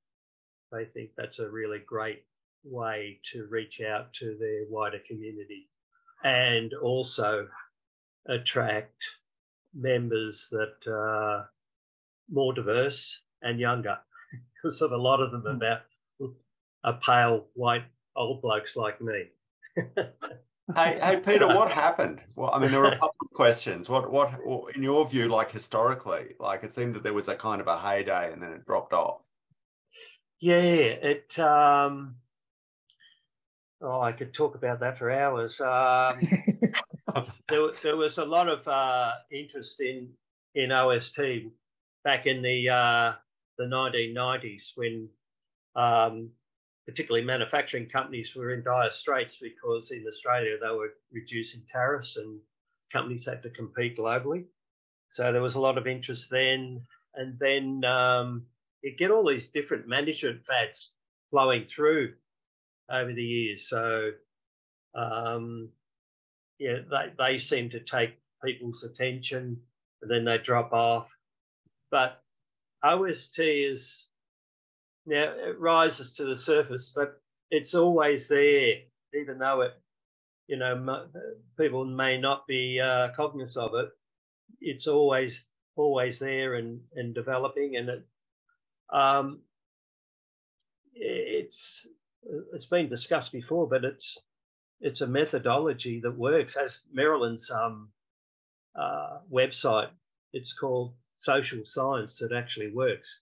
They think that's a really great way to reach out to their wider community and also attract members that are more diverse and younger because of a lot of them about are pale white old blokes like me. hey, hey, Peter, what happened? Well, I mean, there were a couple of questions. What, what, in your view, like historically, like it seemed that there was a kind of a heyday and then it dropped off. Yeah, it. Um, oh, I could talk about that for hours. Um, there, there was a lot of uh, interest in in OST back in the uh, the 1990s when um, particularly manufacturing companies were in dire straits because in Australia they were reducing tariffs and companies had to compete globally. So there was a lot of interest then. And then um, you get all these different management fads flowing through over the years. So um, yeah, they, they seem to take people's attention and then they drop off. But OST is now it rises to the surface, but it's always there, even though it, you know, people may not be uh, cognizant of it. It's always always there and and developing, and it, um, it's it's been discussed before, but it's it's a methodology that works. As Merrelyn's um, uh, website, it's called Social Science that actually works,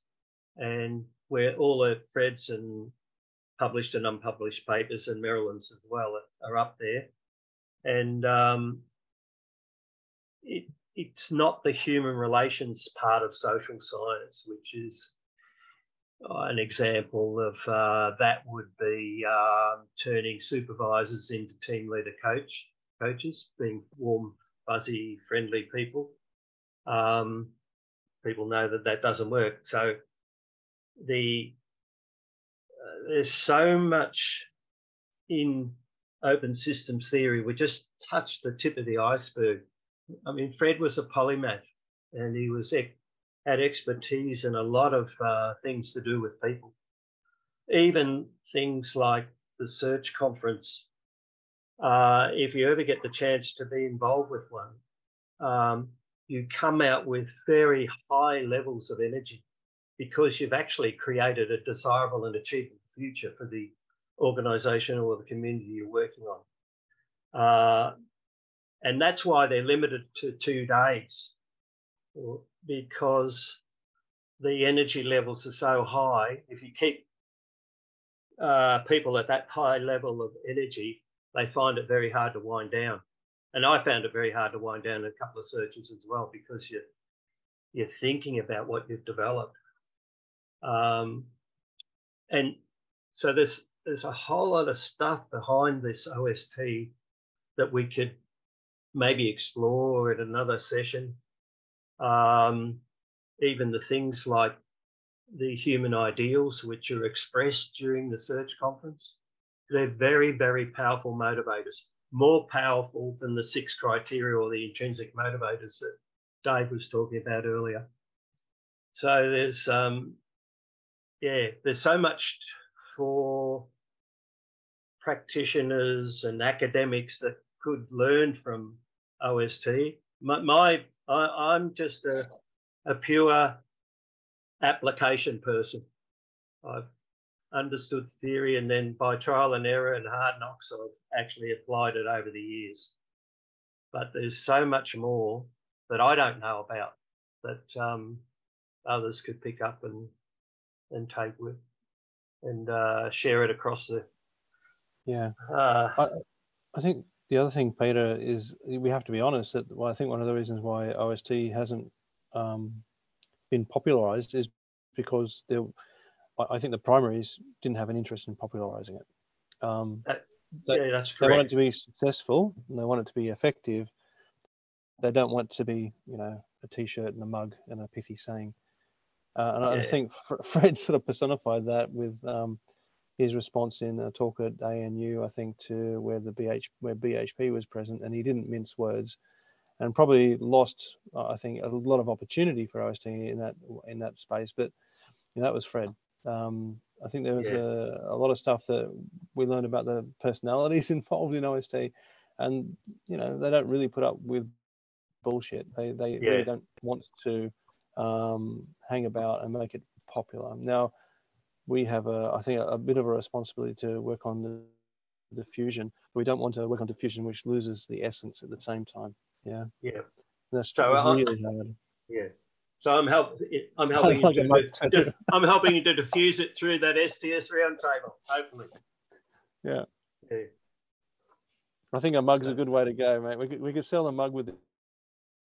and where all the Fred's and published and unpublished papers and Merrelyn's as well are up there. And um, it, it's not the human relations part of social science, which is uh, an example of uh, that would be um, turning supervisors into team leader coach coaches, being warm, fuzzy, friendly people. Um, people know that that doesn't work. So the uh, there's so much in open systems theory. We just touched the tip of the iceberg. I mean, Fred was a polymath, and he was had expertise in a lot of uh, things to do with people, even things like the search conference. Uh, if you ever get the chance to be involved with one, um, you come out with very high levels of energy because you've actually created a desirable and achievable future for the organization or the community you're working on. Uh, and that's why they're limited to two days because the energy levels are so high. If you keep uh, people at that high level of energy, they find it very hard to wind down. And I found it very hard to wind down a couple of searches as well because you're you're thinking about what you've developed. Um, and so there's there's a whole lot of stuff behind this OST that we could maybe explore at another session. Um, even the things like the human ideals, which are expressed during the search conference, they're very, very powerful motivators, more powerful than the six criteria or the intrinsic motivators that Dave was talking about earlier. So there's, um, yeah, there's so much for practitioners and academics that could learn from OST. My, my I, am just a, a pure application person. I've understood theory and then by trial and error and hard knocks, I've actually applied it over the years. But there's so much more that I don't know about that um, others could pick up and and take with and uh, share it across the. Yeah, uh, I, I think the other thing, Peter, is we have to be honest that well, I think one of the reasons why OST hasn't um, been popularized is because there, I think the primaries didn't have an interest in popularizing it. Um, that, they, yeah, that's correct. They want it to be successful and they want it to be effective. They don't want to be, you know, a t-shirt and a mug and a pithy saying. Uh, and yeah. I think Fred sort of personified that with um, his response in a talk at ANU, I think, to where the BH where BHP was present, and he didn't mince words and probably lost, uh, I think, a lot of opportunity for OST in that in that space. But you know, that was Fred. Um, I think there was yeah. a, a, lot of stuff that we learned about the personalities involved in OST, and you know they don't really put up with bullshit. They they yeah. really don't want to um, hang about and make it popular. Now we have a I think a, a bit of a responsibility to work on the diffusion. We don't want to work on diffusion which loses the essence at the same time. Yeah. Yeah. That's so really I, hard. Yeah. So I'm help I'm helping you to, to, I'm helping you to diffuse it through that STS roundtable, hopefully. Yeah. Yeah. I think a mug's so, a good way to go, mate. We could we could sell a mug with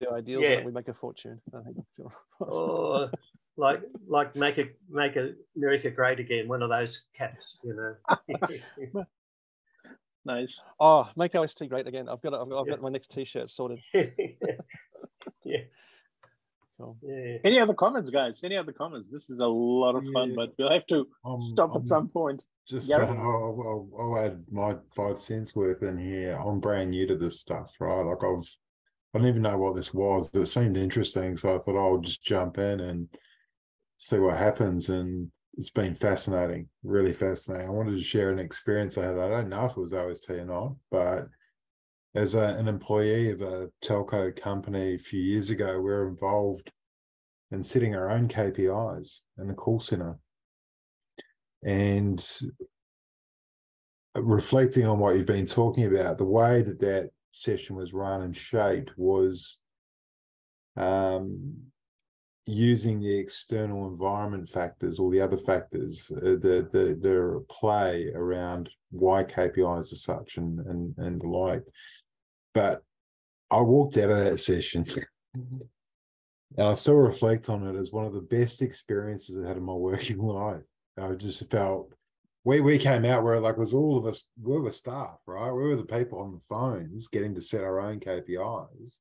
the ideals yeah. we make a fortune. I think. or like like make a make a America great again, one of those caps, you know. Nice. Oh, make OST great again. I've got I've got, I've got my next T-shirt sorted. yeah. Cool. Yeah. Any other comments, guys? Any other comments? This is a lot of fun, yeah. but we'll have to um, stop um, at some point. Just uh, I'll, I'll, I'll, add my five cents worth in here. I'm brand new to this stuff, right? Like I've I didn't even know what this was. But it seemed interesting, so I thought I'll just jump in and see what happens. And it's been fascinating, really fascinating. I wanted to share an experience I had. I don't know if it was OST or not, but as a, an employee of a telco company a few years ago, we were involved in setting our own KPIs in the call center. And reflecting on what you've been talking about, the way that that session was run and shaped was um, using the external environment factors or the other factors uh, the, the play around why KPIs are such and and and the like. But I walked out of that session and I still reflect on it as one of the best experiences I had in my working life. I just felt we we came out where like was all of us we were staff, right? We were the people on the phones getting to set our own KPIs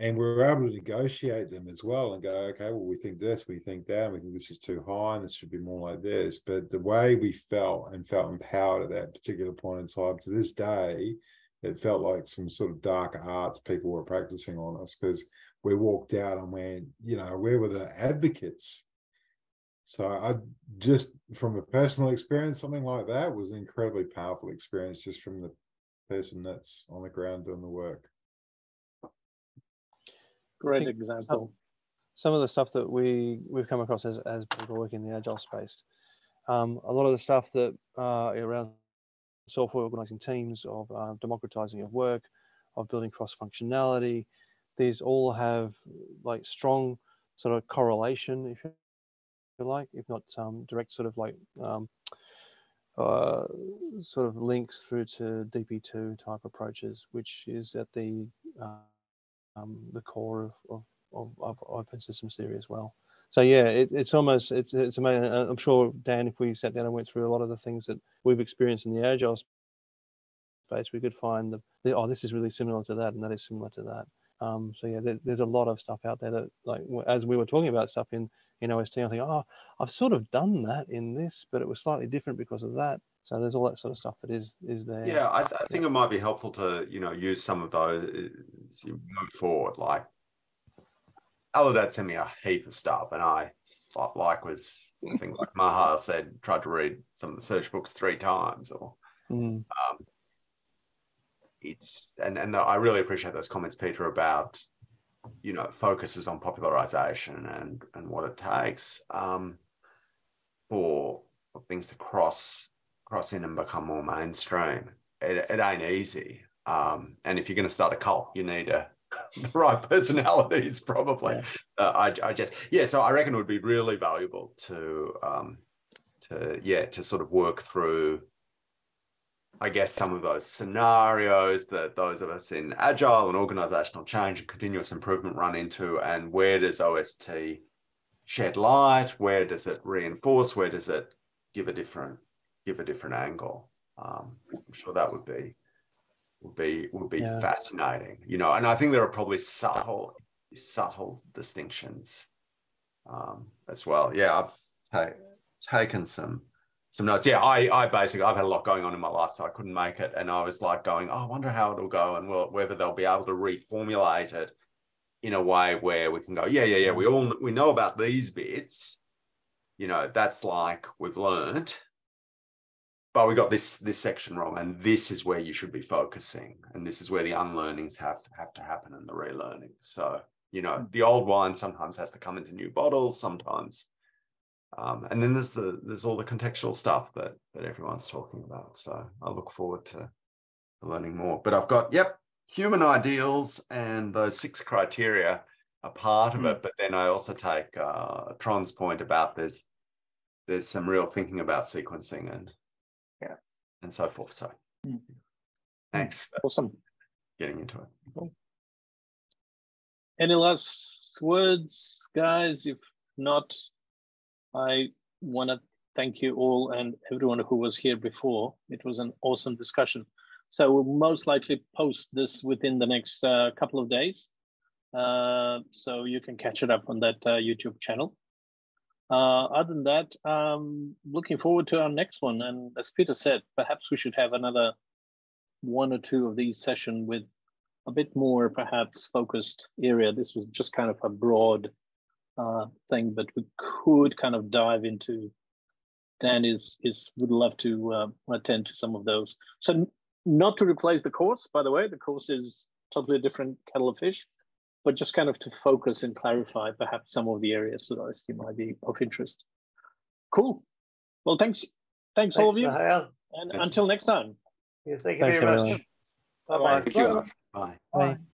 and we are able to negotiate them as well and go, okay, well, we think this, we think that, we think this is too high, and this should be more like this. But the way we felt and felt empowered at that particular point in time to this day, it felt like some sort of dark arts people were practicing on us because we walked out and went, you know, where were the advocates? So I just from a personal experience, something like that was an incredibly powerful experience just from the person that's on the ground doing the work. Great example. Some, of the stuff that we we've come across as as people working in the agile space, um, a lot of the stuff that uh, around software organizing teams, of uh, democratizing of work, of building cross functionality, these all have like strong sort of correlation, if you like, if not um, direct sort of like um, uh, sort of links through to DP2 type approaches, which is at the uh, um, the core of, of, of, open systems theory as well. So yeah, it, it's almost it's it's amazing. I'm sure Dan, if we sat down and went through a lot of the things that we've experienced in the agile space, we could find the, the oh this is really similar to that and that is similar to that. Um, so yeah, there, there's a lot of stuff out there that like as we were talking about stuff in in OST, I think oh I've sort of done that in this, but it was slightly different because of that. So there's all that sort of stuff that is is there. Yeah, I, I think it might be helpful to you know use some of those as you move forward. Like Alidad sent me a heap of stuff, and I like was I think like Michal said, tried to read some of the search books three times, or mm. um, it's and and I really appreciate those comments, Peter, about you know focuses on popularization and and what it takes um, for, for things to cross cross in and become more mainstream. It, it ain't easy. Um, and if you're going to start a cult, you need a the right personalities, probably. Yeah. Uh, I, I just, yeah. So I reckon it would be really valuable to, um, to yeah, to sort of work through, I guess, some of those scenarios that those of us in agile and organizational change and continuous improvement run into, and where does OST shed light? Where does it reinforce? Where does it give a different give a different angle. Um, I'm sure that would be would be would be yeah. fascinating, you know. And I think there are probably subtle subtle distinctions um, as well. Yeah, I've ta- taken some some notes. Yeah, I I basically I've had a lot going on in my life, so I couldn't make it, and I was like going, oh, I wonder how it'll go, and will, whether they'll be able to reformulate it in a way where we can go, yeah, yeah, yeah. We all we know about these bits. You know, that's like we've learned but we got this this section wrong and this is where you should be focusing and this is where the unlearnings have have to happen and the relearning so you know hmm. the old wine sometimes has to come into new bottles sometimes um, and then there's the there's all the contextual stuff that that everyone's talking about so i look forward to learning more but i've got yep human ideals and those six criteria are part of mm. it but then i also take uh, Trond's point about there's there's some real thinking about sequencing and yeah, and so forth. So mm. thanks. Awesome. Getting into it. Cool. Any last words, guys? If not, I want to thank you all and everyone who was here before. It was an awesome discussion. So we'll most likely post this within the next uh, couple of days. Uh, so you can catch it up on that uh, YouTube channel. Uh, other than that, um, looking forward to our next one. And as Peter said, perhaps we should have another one or two of these sessions with a bit more perhaps focused area. This was just kind of a broad uh, thing, but we could kind of dive into. Dan is is would love to uh, attend to some of those. So not to replace the course, by the way, the course is totally a different kettle of fish but just kind of to focus and clarify perhaps some of the areas that I see might be of interest. Cool. Well, thanks. Thanks, thanks all of you. And thank until you. next time. Yeah, thank you thanks very much. Bye-bye. Bye. Bye. Bye.